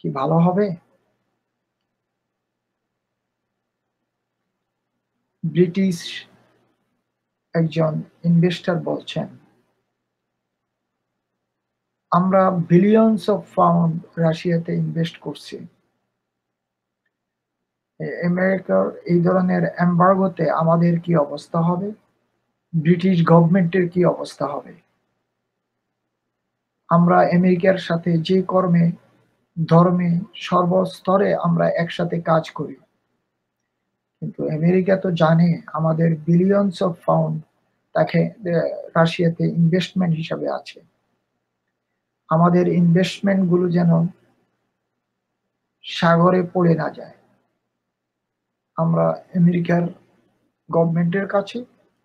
কি ভালো হবে? ব্রিটিশ একজন ইনভেস্টর বলছেন, আমরা বিলিয়নস অফ পাউন্ড রাশিয়াতে ইনভেস্ট করছি। আমেরিকার এই ধরনের এম্বার্গোতে আমাদের কি অবস্থা হবে? ব্রিটিশ গভর্নমেন্টের কি অবস্থা হবে? আমরা আমেরিকার সাথে যে কর্মে, ধর্মে, সর্বস্তরে আমরা একসাথে কাজ করি। কিন্তু আমেরিকা তো জানে, আমাদের বিলিয়নস অফ পাউন্ড তাকে রাশিয়াতে ইনভেস্টমেন্ট হিসাবে আছে। আমাদের ইনভেস্টমেন্টগুলো যেন সাগরে পড়ে না যায়। আমরা আমেরিকার গভর্নমেন্টের কাছে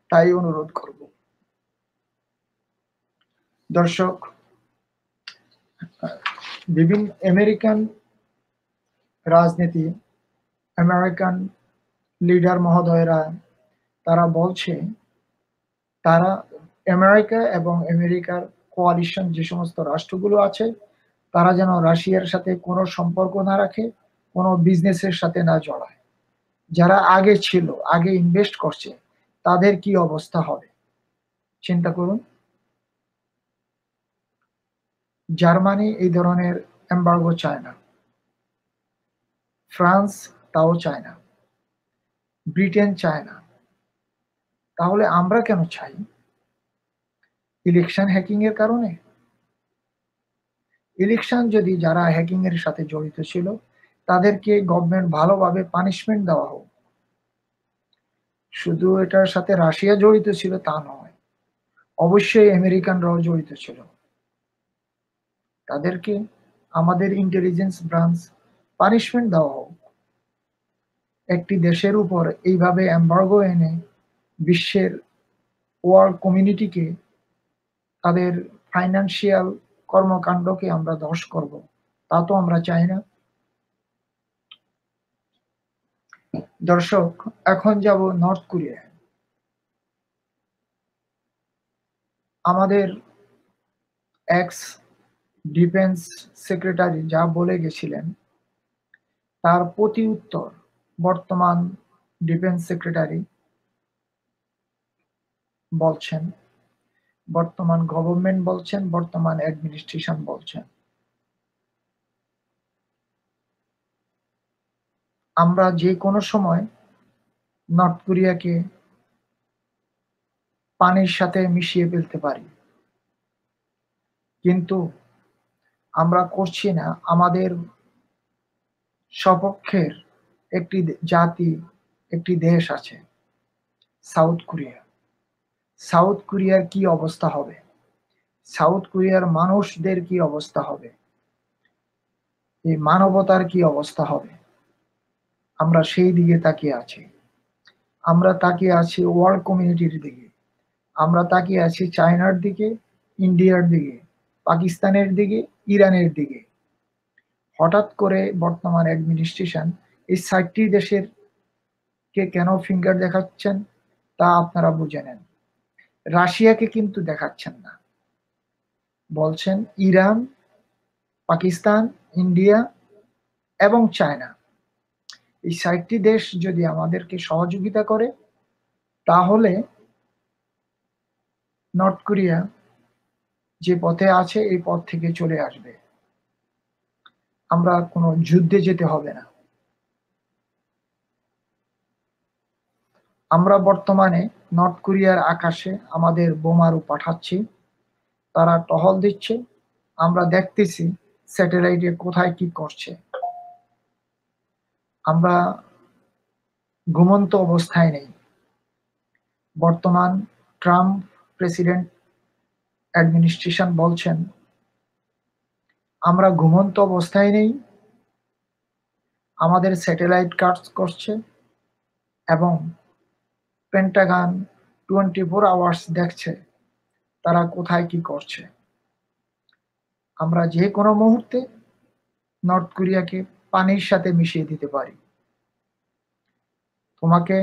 তাই অনুরোধ করব। দর্শক, বিভিন্ন আমেরিকান রাজনীতি, আমেরিকান লিডার মহোদয়রা তারা বলছে, তারা আমেরিকা এবং আমেরিকার কোয়ালিশন যে সমস্ত রাষ্ট্রগুলো আছে, তারা যেন রাশিয়ার সাথে কোনো সম্পর্ক না রাখে, কোনো বিজনেসের সাথে না জড়ায়। যারা আগে ছিল, আগে ইনভেস্ট করছে, তাদের কি অবস্থা হবে? চিন্তা করুন। জার্মানি এই ধরনের এম্বার্গো চায় না। ফ্রান্স তাও চায় না। ব্রিটেন চায় না। তাহলে আমরা কেন চাই? ইলেকশন হ্যাকিং এর কারণে? ইলেকশন যদি যারা হ্যাকিং এর সাথে জড়িত ছিল তাদেরকে গভর্নমেন্ট ভালোভাবে পানিশমেন্ট দেওয়া হোক। শুধু এটার সাথে রাশিয়া জড়িত ছিল তা নয়, অবশ্যই আমেরিকানরাও জড়িত ছিল। তাদেরকে আমাদের ইন্টেলিজেন্স ব্রাঞ্চ পানিশমেন্ট দেওয়া হোক। একটি দেশের উপর এইভাবে এম্বার্গো এনে বিশ্বের ওয়ার্ল্ড কমিউনিটিকে তাদের ফাইন্যান্সিয়াল কর্মকাণ্ডকে আমরা ধস করব, তা তো আমরা চাই না। দর্শক, এখন যাব নর্থ কোরিয়া আমাদের এক্স ডিফেন্স সেক্রেটারি যা বলে গেছিলেন, তার প্রতি উত্তর বর্তমান ডিফেন্স সেক্রেটারি বলছেন। বর্তমান গভর্নমেন্ট বলছেন, বর্তমান অ্যাডমিনিস্ট্রেশন বলছেন। আমরা যে কোনো সময় নর্থ কোরিয়াকে পানির সাথে মিশিয়ে ফেলতে পারি। কিন্তু আমরা করছি না। আমাদের সপক্ষের একটি জাতি, একটি দেশ আছে সাউথ কোরিয়া সাউথ কোরিয়ার কি অবস্থা হবে? সাউথ কোরিয়ার মানুষদের কি অবস্থা হবে? এই মানবতার কি অবস্থা হবে? আমরা সেই দিকে তাকিয়ে আছি। আমরা তাকিয়ে আছি ওয়ার্ল্ড কমিউনিটির দিকে। আমরা তাকিয়ে আছি চায়নার দিকে, ইন্ডিয়ার দিকে, পাকিস্তানের দিকে, ইরানের দিকে। হঠাৎ করে বর্তমান অ্যাডমিনিস্ট্রেশন এই ষাটটি দেশের কে কেন ফিঙ্গার দেখাচ্ছেন তা আপনারা বুঝে নেন। রাশিয়াকে কিন্তু দেখাচ্ছেন না। বলছেন ইরান, পাকিস্তান, ইন্ডিয়া এবং চায়না। এই ষাটটি দেশ যদি আমাদেরকে সহযোগিতা করে, তাহলে নর্থ কোরিয়া যে পথে আছে, এই পথ থেকে চলে আসবে। আমরা কোনো যুদ্ধে যেতে হবে না। আমরা বর্তমানে নর্থ কোরিয়ার আকাশে আমাদের বোমারু পাঠাচ্ছি, তারা টহল দিচ্ছে। আমরা দেখতেছি স্যাটেলাইটে কোথায় কি করছে। আমরা ঘুমন্ত অবস্থায় নেই। বর্তমান ট্রাম্প প্রেসিডেন্ট অ্যাডমিনিস্ট্রেশন বলছেন, আমরা ঘুমন্ত অবস্থায় নেই, আমাদের স্যাটেলাইট কাজ করছে এবং পেন্টাগান টোয়েন্টি ফোর আওয়ার্স দেখছে, তারা কোথায় কি করছে। আমরা যে কোনো মুহূর্তে নর্থ কোরিয়াকে পানির সাথে মিশিয়ে দিতে পারি। তোমাকে,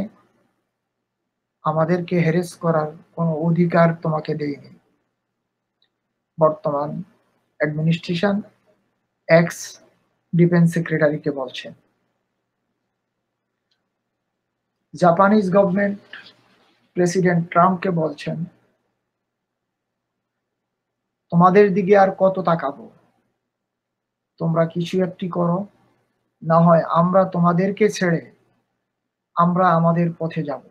আমাদেরকে হেরেস করার কোনো অধিকার তোমাকে দেয়নি। বর্তমান অ্যাডমিনিস্ট্রেশন এক্স ডিফেন্স সেক্রেটারিকে বলছেন জাপানিজ গভর্নমেন্ট প্রেসিডেন্ট ট্রাম্পকে বলছেন, তোমাদের দিকে আর কত তাকাবো? তোমরা কিছু একটি করো না হয় আমরা তোমাদেরকে ছেড়ে আমরা আমাদের পথে যাব।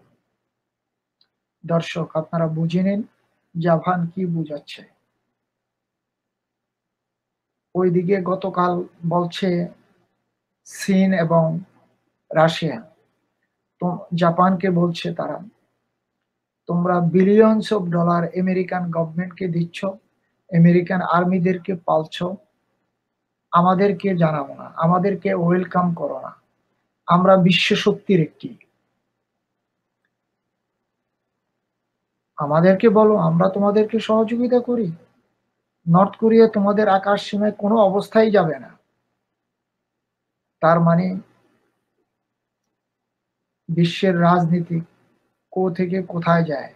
দর্শক, আপনারা বুঝে নিন জাপান কি বুঝাচ্ছে। ওইদিকে গতকাল বলছে চীন এবং রাশিয়া। তো জাপানকে বলছে তারা, তোমরা বিলিয়নস অফ ডলার আমেরিকান গভর্নমেন্টকে দিচ্ছ আমেরিকান আর্মিদেরকে পালছ আমাদেরকে জানাব না, আমাদেরকে ওয়েলকাম করো না। আমরা বিশ্ব শক্তির একটি। আমাদেরকে বলো, আমরা তোমাদেরকে সহযোগিতা করি। নর্থ কোরিয়া তোমাদের আকাশ সীমায় কোনো অবস্থায় যাবে না। তার মানে বিশ্বের রাজনীতি কো থেকে কোথায় যায়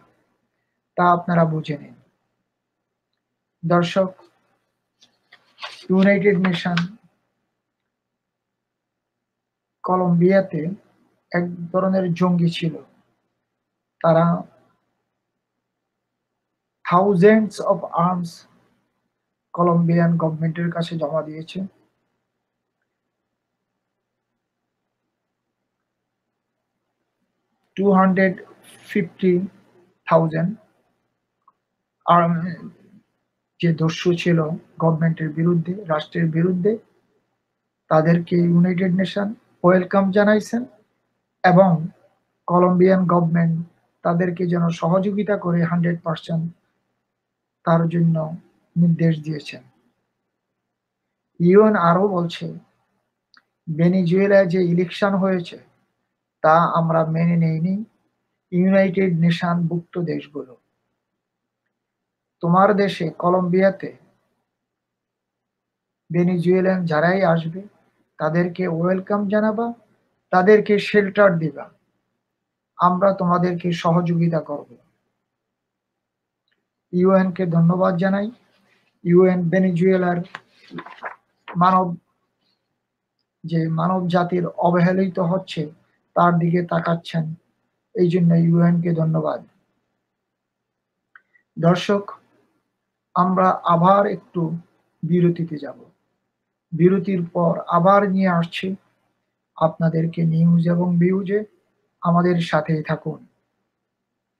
তা আপনারা বুঝে নিন। দর্শক ইউনাইটেড নেশন কলম্বিয়াতে এক ধরনের জঙ্গি ছিল। তারা থাউজেন্ডস অফ আর্মস কলম্বিয়ান গভর্নমেন্টের কাছে জমা দিয়েছে। টু হান্ড্রেড ফিফটি থাউজেন্ড যে দস্যু ছিল গভর্নমেন্টের বিরুদ্ধে, রাষ্ট্রের বিরুদ্ধে, তাদেরকে ইউনাইটেড নেশন ওয়েলকাম জানাইছেন এবং কলম্বিয়ান গভর্নমেন্ট তাদেরকে যেন সহযোগিতা করে হান্ড্রেড পার্সেন্ট তার জন্য নির্দেশ দিয়েছেন। ইউএন আরও বলছে, ভেনিজুয়েলায় যে ইলেকশন হয়েছে, তা আমরা মেনে নেইনি। ইউনাইটেড নেশন ভুক্ত দেশগুলো। তোমার দেশে কলম্বিয়াতে ভেনিজুয়েলান যারাই আসবে, তাদেরকে ওয়েলকাম জানাবা, তাদেরকে শেল্টার দিবা। আমরা তোমাদেরকে সহযোগিতা করব। ইউএন কে ধন্যবাদ জানাই। ইউএন ভেনিজুয়েলার মানব, যে মানব জাতির অবহেলিত হচ্ছে, তার দিকে তাকাচ্ছেন। এই জন্য ইউএন কে ধন্যবাদ। দর্শক আমরা আবার একটু বিরতিতে যাব। বিরতির পর আবার নিয়ে আসছি। আপনাদেরকে নিউজ এবং ভিউজে আমাদের সাথেই থাকুন।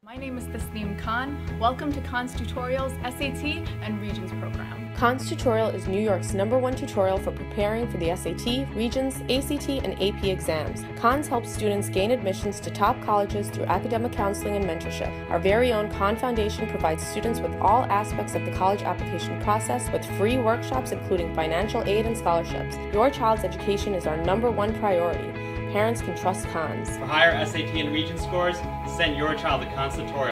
My name is Tasneem Khan. Welcome to Khan's Tutorials SAT and Regions program. Khan's tutorial is New York's number one tutorial for preparing for the SAT, Regents, ACT, and AP exams. Khan's helps students gain admissions to top colleges through academic counseling and mentorship. Our very own Khan Foundation provides students with all aspects of the college application process with free workshops including financial aid and scholarships. Your child's education is our number one priority. Parents can trust Cons. For higher SAT and Regent scores, send your child to Khan's Tutorial.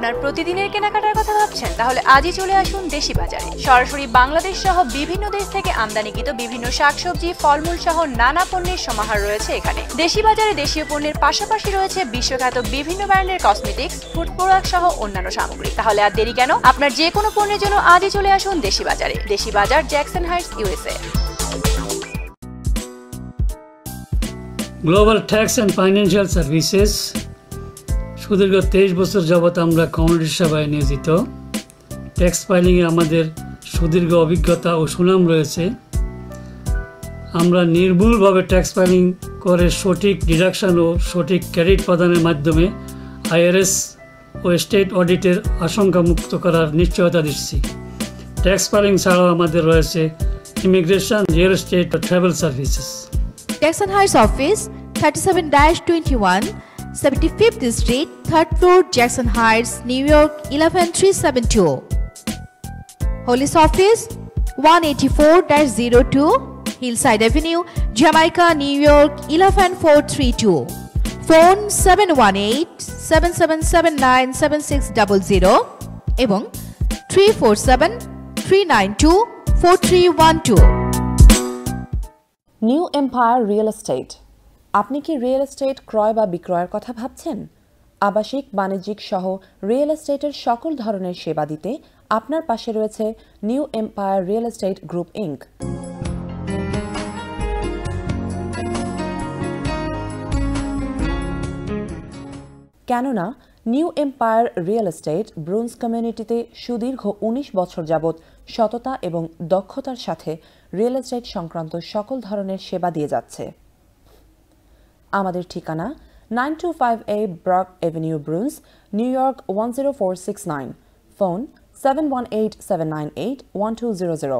আপনার প্রতিদিনের কেনাকাটার কথা ভাবছেন, তাহলে আজই চলে আসুন দেশি বাজারে সরাসরি বাংলাদেশ সহ বিভিন্ন দেশ থেকে আমদানিকৃত বিভিন্ন শাকসবজি, ফলমূল সহ নানা পণ্যের সমাহার রয়েছে এখানে। দেশি বাজারে দেশীয় পণ্যের পাশাপাশি রয়েছে বিশ্বখ্যাত বিভিন্ন ব্র্যান্ডের কসমেটিক্স, ফুড প্রোডাক্ট সহ অন্যান্য সামগ্রী। তাহলে আর দেরি কেন? আপনার যে কোনো পণ্যের জন্য আজই চলে আসুন দেশি বাজারে Deshi Bazar Jackson Heights USA global tax and financial services সুদীর্ঘ তেইশ বছর যাবৎ আমরা কমিউনিটি সেবায় নিয়োজিত। ট্যাক্স ফাইলিংয়ে আমাদের সুদীর্ঘ অভিজ্ঞতা ও সুনাম রয়েছে। আমরা নির্ভুলভাবে ট্যাক্স ফাইলিং করে সঠিক ডিডাকশন ও সঠিক ক্রেডিট প্রদানের মাধ্যমে আইআরএস ও স্টেট অডিটের আশঙ্কা মুক্ত করার নিশ্চয়তা দিচ্ছি। ট্যাক্স ফাইলিং ছাড়াও আমাদের রয়েছে ইমিগ্রেশন, রিয়েল এস্টেট ও travel services. Jackson Heights office 37-21 75th Street 3rd floor Jackson Heights New York 11372 Hollis office 184-02 Hillside Avenue Jamaica New York 11432 Phone 718-7779-7600 এবং 347-392-4312 নিউ এম্পায়ার রিয়েল এস্টেট আপনি কি রিয়েল এস্টেট ক্রয় বা বিক্রয়ের কথা ভাবছেন? আবাসিক, বাণিজ্যিক সহ রিয়েল এস্টেটের সকল ধরনের সেবা দিতে আপনার পাশে রয়েছে New Empire Real Estate Group Inc কেননা New Empire Real Estate Bronx কমিউনিটিতে সুদীর্ঘ ১৯ বছর যাবৎ সততা এবং দক্ষতার সাথে রিয়েল এস্টেট সংক্রান্ত সকল ধরনের সেবা দিয়ে যাচ্ছে। আমাদের ঠিকানা nine two five A Brook avenue Bronx New York one zero four six nine phone seven one eight seven nine eight one two zero zero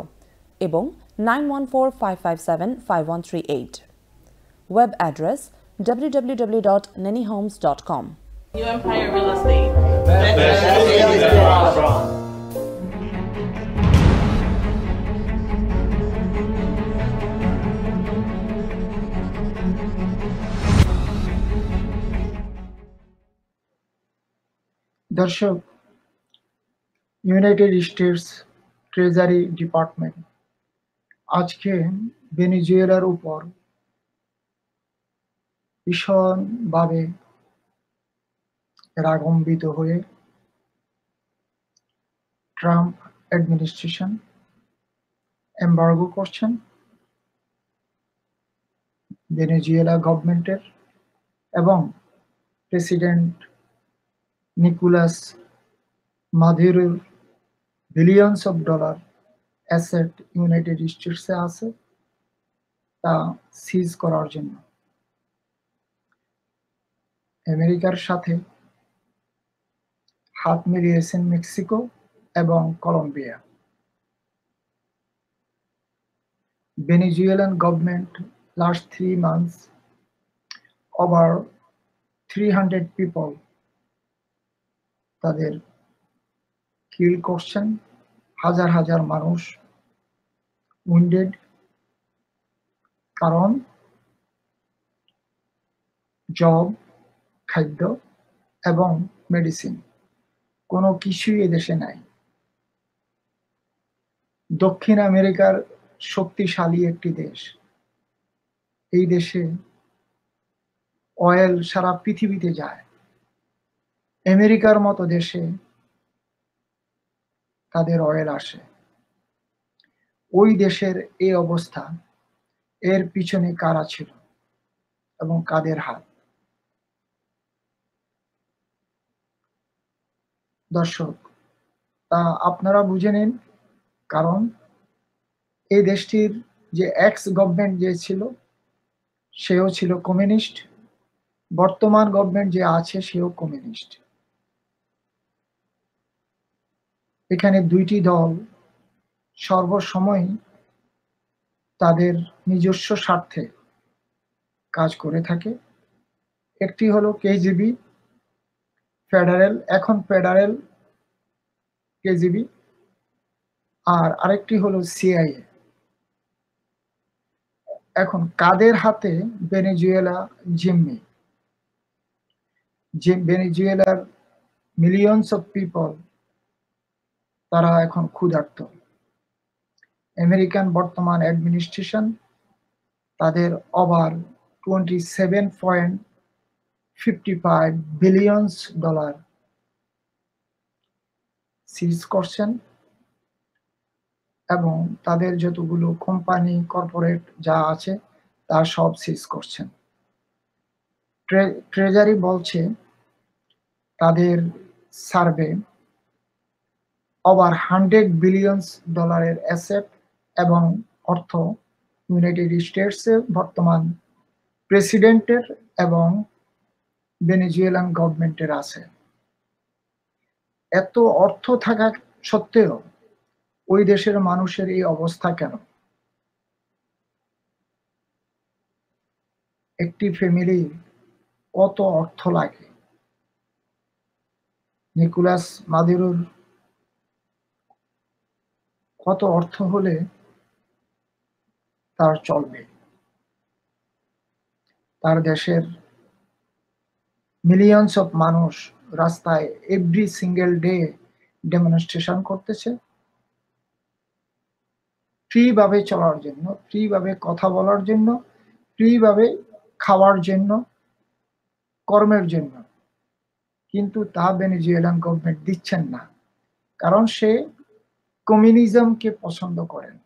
এবং nine one four five five seven five one three eight web address www.nennyhomes.com New Empire Real Estate. দর্শক United States treasury department আজকে ভেনিজুয়েলার উপর ভীষণভাবে রাগম্বিত হয়ে Trump administration embargo করছেন। Venezuela গভর্নমেন্টের এবং president Nicolas মাধুরোর billions of dollar asset United স্টেটসে আছে, তা সিজ করার জন্য। আমেরিকার সাথে হাত মিলিয়েছেন মেক্সিকো এবং Colombia. Venezuelan government last three months over 300 people তাদের কিল করছেন। হাজার হাজার মানুষ উইন্ডেড কারণ জব খাদ্য এবং মেডিসিন কোনো কিছুই এদেশে নাই। দক্ষিণ আমেরিকার শক্তিশালী একটি দেশ। এই দেশে অয়েল সারা পৃথিবীতে যায়। আমেরিকার মতো দেশে তাদের অয়েল আসে। ওই দেশের এই অবস্থা, এর পিছনে কারা ছিল এবং কাদের হাত? দর্শক, তা আপনারা বুঝে নিন, কারণ এই দেশটির যে এক্স গভর্নমেন্ট যে ছিল, সেও ছিল কমিউনিস্ট বর্তমান গভর্নমেন্ট যে আছে সেও কমিউনিস্ট এখানে দুইটি দল সর্বসময় তাদের নিজস্ব স্বার্থে কাজ করে থাকে। একটি হলো কেজিবি, ফেডারেল, এখন ফেডারেল কেজিবি, আর আরেকটি হলো সিআইএ। এখন কাদের হাতে ভেনেজুয়েলা জিম্মি? যে ভেনেজুয়েলার মিলিয়নস অফ পিপল তারা এখন ক্ষুধার্ত। আমেরিকান বর্তমান অ্যাডমিনিস্ট্রেশন তাদের over twenty seven point fifty five billions dollar seize করছেন এবং তাদের যতগুলো কোম্পানি, কর্পোরেট যা আছে তা সব সিজ করছেন। ট্রেজারি বলছে তাদের সার্ভে ওভার হান্ড্রেড বিলিয়নস ডলারের অ্যাসেট এবং অর্থ ইউনাইটেড স্টেটসে বর্তমান প্রেসিডেন্টের এবং ভেনেজুয়েলান গভর্নমেন্টের আছে। এত অর্থ থাকা সত্ত্বেও ওই দেশের মানুষের এই অবস্থা কেন? একটি ফ্যামিলি কত অর্থ লাগে? নিকোলাস মাদুরোর কত অর্থ হলে তার চলবে? তার দেশের মিলিয়নস অফ মানুষ রাস্তায় এভরি সিঙ্গেল ডে ডেমনস্ট্রেশন করতেছে। ফ্রি ভাবে চলার জন্য ফ্রি ভাবে কথা বলার জন্য ফ্রি ভাবে খাওয়ার জন্য, কর্মের জন্য। কিন্তু তা ভেনেজুয়েলান গভর্নমেন্ট দিচ্ছেন না। কারণ সে কমিউনিজমকে পছন্দ করেন?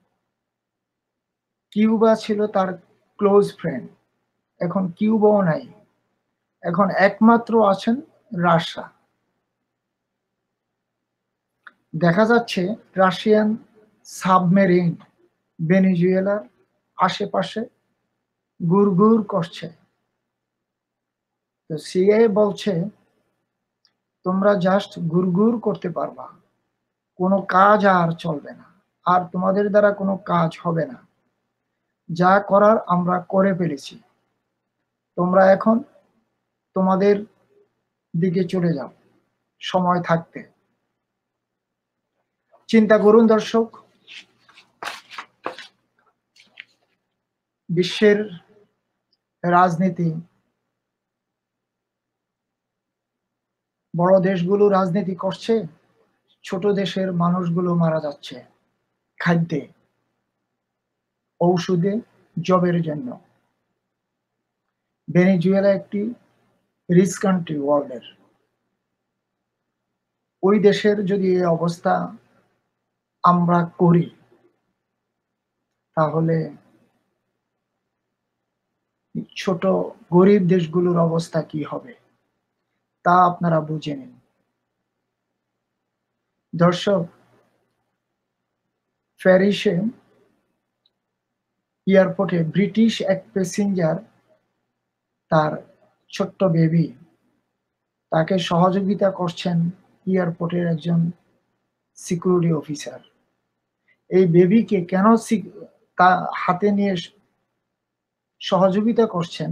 কিউবা ছিল তার ক্লোজ ফ্রেন্ড। এখন কিউবাও নাই। এখন একমাত্র আছেন রাশিয়া দেখা যাচ্ছে রাশিয়ান সাবমেরিন ভেনিজুয়েলার আশেপাশে গুড় করছে। তো সিআই বলছে, তোমরা জাস্ট গুড় করতে পারবা। কোনো কাজ আর চলবে না, আর তোমাদের দ্বারা কোনো কাজ হবে না। যা করার আমরা করে ফেলেছি। তোমরা এখন তোমাদের দিকে চলে যাও, সময় থাকতে। চিন্তা করুন দর্শক। বিশ্বের রাজনীতি, বড় দেশগুলো রাজনীতি করছে। ছোট দেশের মানুষগুলো মারা যাচ্ছে খাদ্যে, ঔষধে, জবের জন্য। ভেনেজুয়েলা একটি রিচ কান্ট্রি ওয়ার্ল্ডের ওই দেশের যদি এই অবস্থা আমরা করি, তাহলে ছোট গরিব দেশগুলোর অবস্থা কি হবে? তা আপনারা বুঝে নিন। দর্শক প্যারিসে এয়ারপোর্টে ব্রিটিশ এক প্যাসেঞ্জার তার ছোট্ট বেবি তাকে সহযোগিতা করছেন এয়ারপোর্টের একজন সিকিউরিটি অফিসার এই বেবিকে কেন তা হাতে নিয়ে সহযোগিতা করছেন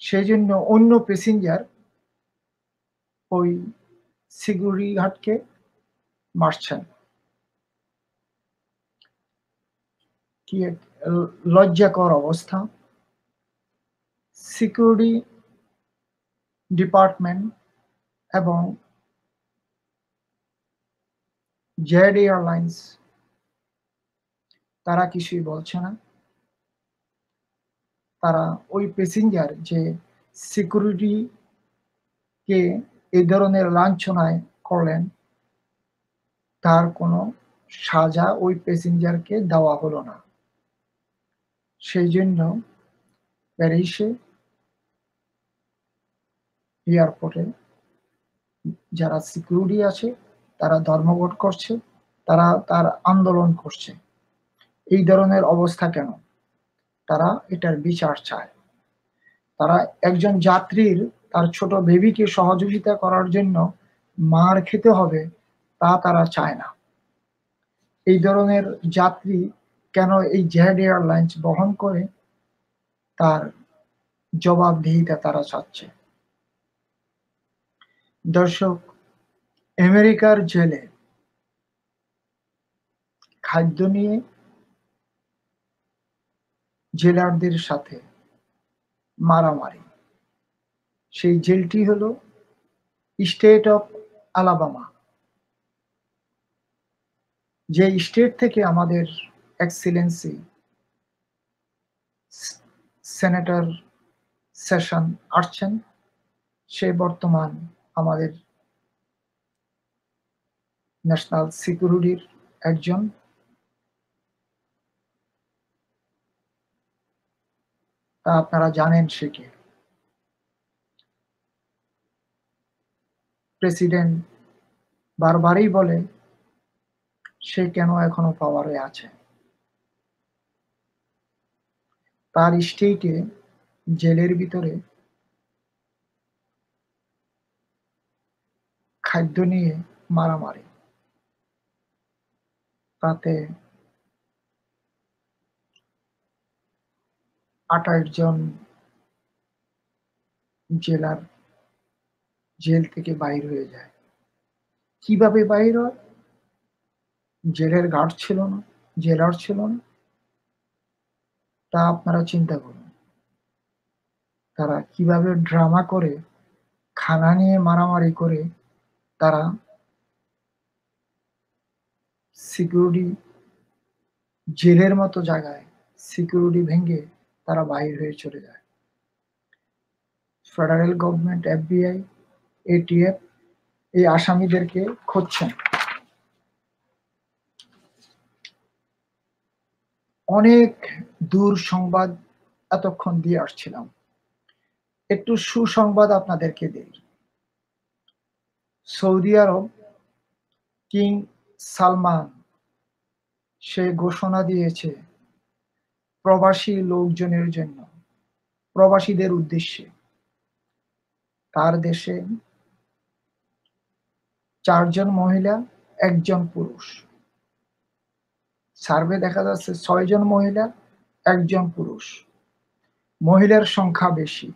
সেই জন্য অন্য প্যাসেঞ্জার ওই সিকিউরিটি গার্ডকে মারছেন কি লজ্জাকর অবস্থা। সিকিউরিটি ডিপার্টমেন্ট এবং জেড এয়ারলাইন্স তারা কিছুই বলছে না। তারা ওই প্যাসেঞ্জার যে সিকিউরিটি কে এই ধরনের লাঞ্ছনায় করলেন তার কোনো সাজা ওই প্যাসেঞ্জারকে দেওয়া হলো না। সেই জন্য প্যারিসে এয়ারপোর্টে যারা সিকিউরিটি আছে, তারা ধর্মঘট করছে, তারা তার আন্দোলন করছে। এই ধরনের অবস্থা কেন? তারা এটার বিচার চায়। তারা একজন যাত্রীর, তার ছোট বেবিকে সহযোগিতা করার জন্য মার খেতে হবে তা তারা চায় না। এই ধরনের যাত্রী কেন এই জেড এয়ারলাইন্স বহন করে? তার জবাবদিহিতা তারা চাচ্ছে। দর্শক, আমেরিকার জেলে খাদ্য নিয়ে জেলারদের সাথে মারামারি। সেই জেলটি হলো স্টেট অফ আলাবামা। যে স্টেট থেকে আমাদের এক্সিলেন্সি সেনেটর সেশন আসছেন, সে বর্তমান আমাদের ন্যাশনাল সিকিউরিটির একজন। তা আপনারা জানেন সে কে। প্রেসিডেন্ট বারবারই বলে সে কেন এখনও পাওয়ারে আছে? তার স্টেটে জেলের ভিতরে খাদ্য নিয়ে মারামারি। তাতে আঠাশ জন জেলার জেল থেকে বাইর হয়ে যায়। কীভাবে বাইর হয়? জেলের গার্ড ছিল না জেলার ছিল না। তা আপনারা চিন্তা করুন। তারা কীভাবে ড্রামা করে, খানা নিয়ে মারামারি করে, তারা সিকিউরিটি জেলের মতো জায়গায় সিকিউরিটি ভেঙে তারা বাহির হয়ে চলে যায়। ফেডারেল গভর্নমেন্ট এফবিআই এটিএফ এই আসামিদেরকে খুঁজছেন। অনেক দূর সংবাদ এতক্ষণ দিয়ে আসছিলাম। একটু সুসংবাদ আপনাদেরকে দিই। সৌদি আরব কিং সালমান, সে ঘোষণা দিয়েছে প্রবাসী লোকজনের জন্য, প্রবাসীদের উদ্দেশ্যে। তার দেশে চারজন মহিলা, একজন পুরুষ। সার্ভে দেখা যাচ্ছে ছয়জন মহিলা, একজন পুরুষ। মহিলার সংখ্যা বেশি,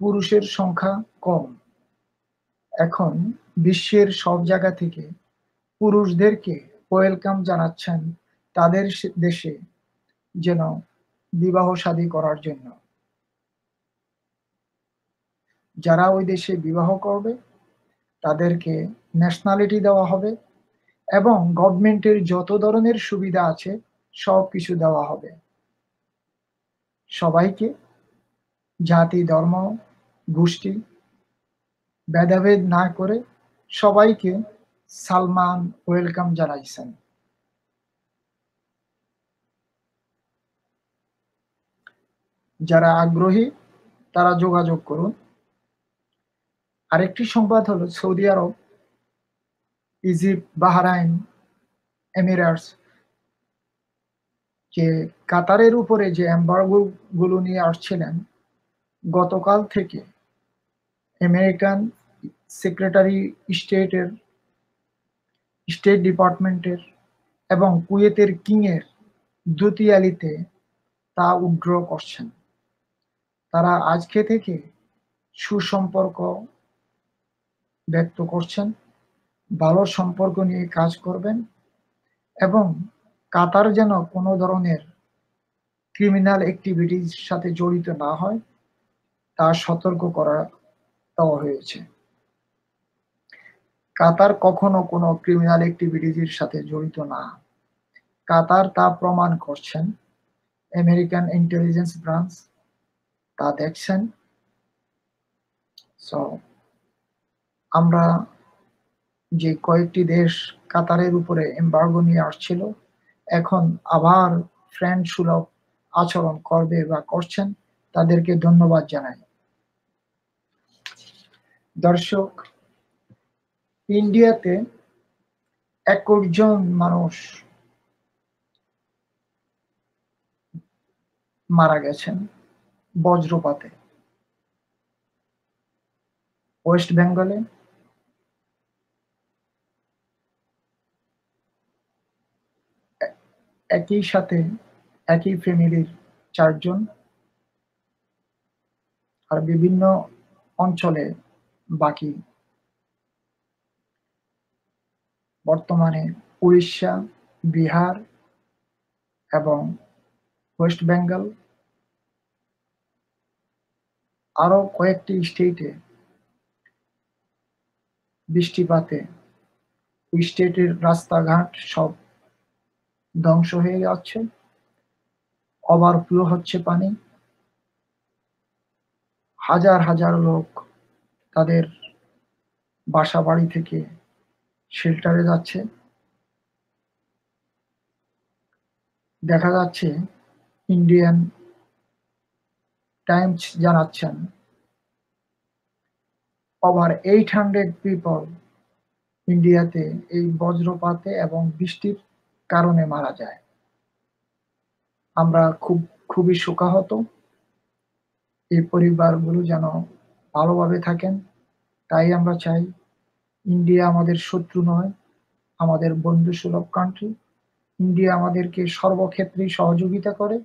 পুরুষের সংখ্যা কম। এখন বিশ্বের সব জায়গা থেকে পুরুষদেরকে ওয়েলকাম জানাচ্ছেন তাদের দেশে যেন বিবাহ শাদী করার জন্য। যারা ওই দেশে বিবাহ করবে, তাদেরকে ন্যাশনালিটি দেওয়া হবে। এবং গভর্নমেন্টের যত ধরনের সুবিধা আছে, সব কিছু দেওয়া হবে। সবাইকে জাতি, ধর্ম, গোষ্ঠী ভেদাভেদ না করে সবাইকে সালমান, ওয়েলকাম জানাইছেন। যারা আগ্রহী, তারা যোগাযোগ করুন। আরেকটি সংবাদ হলো, Saudi Arab Egypt Bahrain Emirates যে কাতারের উপরে যে গুলো নিয়ে আসছিলেন, গতকাল থেকে আমেরিকান সেক্রেটারি স্টেটের স্টেট ডিপার্টমেন্টের এবং কুয়েতের কিংয়ের দুতিয়ালিতে তা উগ্র করছেন। তারা আজকে থেকে সুসম্পর্ক ব্যক্ত করছেন। ভালো সম্পর্ক নিয়ে কাজ করবেন এবং কাতার যেন কোনো ধরনের ক্রিমিনাল অ্যাক্টিভিটির সাথে জড়িত না হয়, তা সতর্ক করা দেওয়া হয়েছে। কাতার কখনো কোনো ক্রিমিনাল অ্যাক্টিভিটিজের সাথে জড়িত না। কাতার তা প্রমাণ করছেন। আমেরিকান ইন্টেলিজেন্স ব্রাঞ্চ তা দেখছেন। সো আমরা যে কয়েকটি দেশ কাতারের উপরে এম্বার্গো নিয়ে আসছিল, এখন আবার ফ্রেন্ড সুলভ আচরণ করবে বা করছেন, তাদেরকে ধন্যবাদ জানাই। দর্শক, ইন্ডিয়াতে একুশ জন মানুষ মারা গেছেন বজ্রপাতে। ওয়েস্ট বেঙ্গলে একই সাথে একই ফ্যামিলির চারজন আর বিভিন্ন অঞ্চলে বাকি। বর্তমানে উড়িষ্যা, বিহার এবং ওয়েস্ট বেঙ্গল আরও কয়েকটি স্টেটে বৃষ্টিপাতে। স্টেটের রাস্তাঘাট সব ধ্বংস হয়ে যাচ্ছে। ওভারফ্লো হচ্ছে পানি। হাজার হাজার লোক তাদের বাসা বাড়ি থেকে শেল্টারে যাচ্ছে। দেখা যাচ্ছে ইন্ডিয়ান টাইমস জানাচ্ছেন ওভার এইট হান্ড্রেড পিপল ইন্ডিয়াতে এই বজ্রপাতে এবং বৃষ্টির কারণে মারা যায়। আমরা খুব, খুবই শোকাহত। এই পরিবারগুলো যেন ভালোভাবে থাকেন। তাই আমরা চাই ইন্ডিয়া আমাদের শত্রু নয়, আমাদের বন্ধু সুলভ কান্ট্রি ইন্ডিয়া আমাদেরকে সর্বক্ষেত্রে সহযোগিতা করে।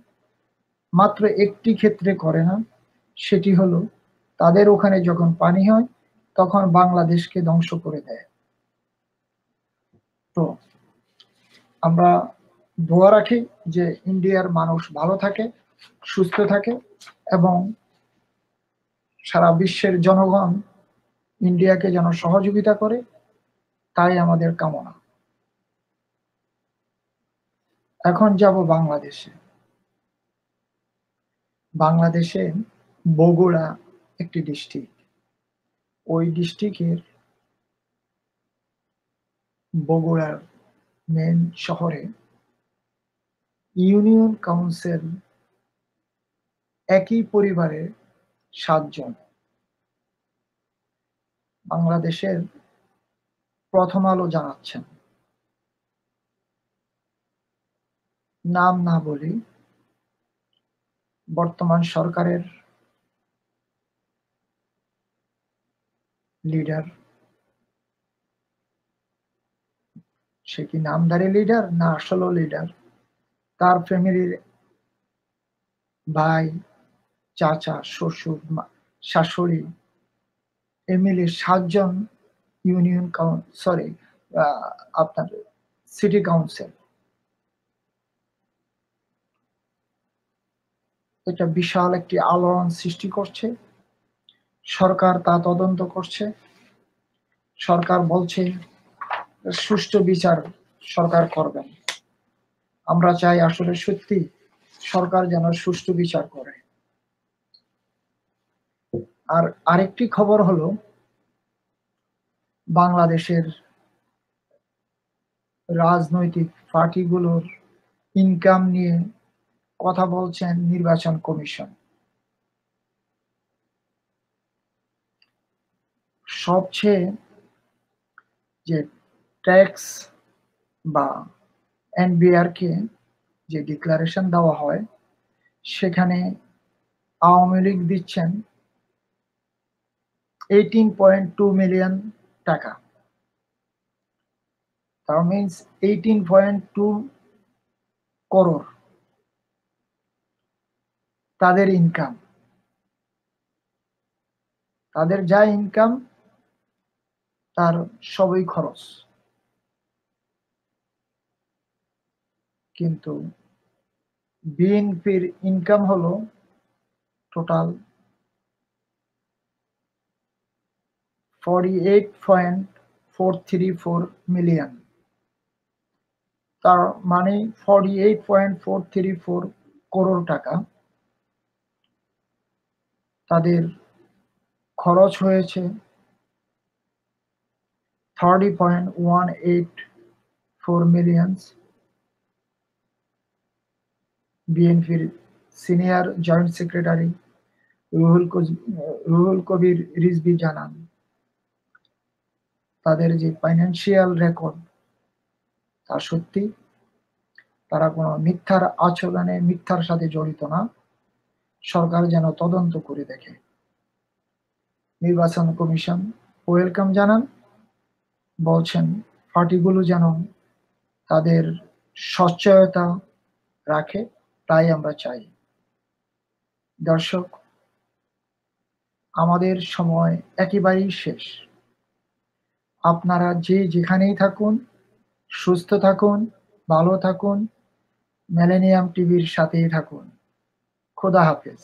মাত্র একটি ক্ষেত্রে করে না, সেটি হলো তাদের ওখানে যখন পানি হয়, তখন বাংলাদেশকে ধ্বংস করে দেয়। তো আমরা দোয়া রাখি যে ইন্ডিয়ার মানুষ ভালো থাকে, সুস্থ থাকে এবং সারা বিশ্বের জনগণ ইন্ডিয়াকে যেন সহযোগিতা করে, তাই আমাদের কামনা। এখন যাব বাংলাদেশে। বাংলাদেশে বগুড়া একটি ডিস্ট্রিক্ট। ওই ডিস্ট্রিক্টের বগুড়ার মেন শহরে ইউনিয়ন কাউন্সিল একই পরিবারের সাতজন। বাংলাদেশের প্রথম আলো জানাচ্ছেন। নাম না বলি বর্তমান সরকারের লিডার সে কি নামধারী লিডার না আসলে লিডার তার ফ্যামিলির ভাই, চাচা, শ্বশুর শাশুড়ি, এমএলএ সাতজন ইউনিয়ন সরি আপনার সিটি কাউন্সিল এটা বিশাল একটি আলোড়ন সৃষ্টি করছে। সরকার তা তদন্ত করছে। সরকার বলছে সুষ্ঠু বিচার সরকার করবেন আমরা চাই আসলে সত্যি সরকার যেন সুষ্ঠু বিচার করে। আর আরেকটি খবর হলো, বাংলাদেশের রাজনৈতিক পার্টিগুলোর ইনকাম নিয়ে কথা বলছেন নির্বাচন কমিশন। সবচেয়ে যে ট্যাক্স বা এনবিআর কে যে ডিক্লারেশন দেওয়া হয়, সেখানে আওয়ামী লীগ দিচ্ছেন এইটিন পয়েন্ট টু মিলিয়ন টাকা। তার means eighteen point two crore তাদের ইনকাম তাদের যা ইনকাম তার সবই খরচ। কিন্তু বিএনপির ইনকাম হলো total forty eight point four three four million তার মানে forty eight point four three four crore টাকা তাদের খরচ হয়েছে thirty point one eight four millions বিএনপির senior joint secretary Ruhul Ruhul Kabir Rizvi জানান, তাদের যে ফাইন্যান্সিয়াল রেকর্ড তা সত্যি তারা কোনো মিথ্যার আচরণে মিথ্যার সাথে জড়িত না। সরকার যেন তদন্ত করে দেখে। নির্বাচন কমিশন ওয়েলকাম জানান, বলছেন পার্টিগুলো যেন তাদের সচ্চয়তা রাখে। তাই আমরা চাই। দর্শক, আমাদের সময় একেবারেই শেষ। আপনারা যে যেখানেই থাকুন, সুস্থ থাকুন, ভালো থাকুন মেলেনিয়াম টিভির সাথেই থাকুন। খোদা হাফেজ।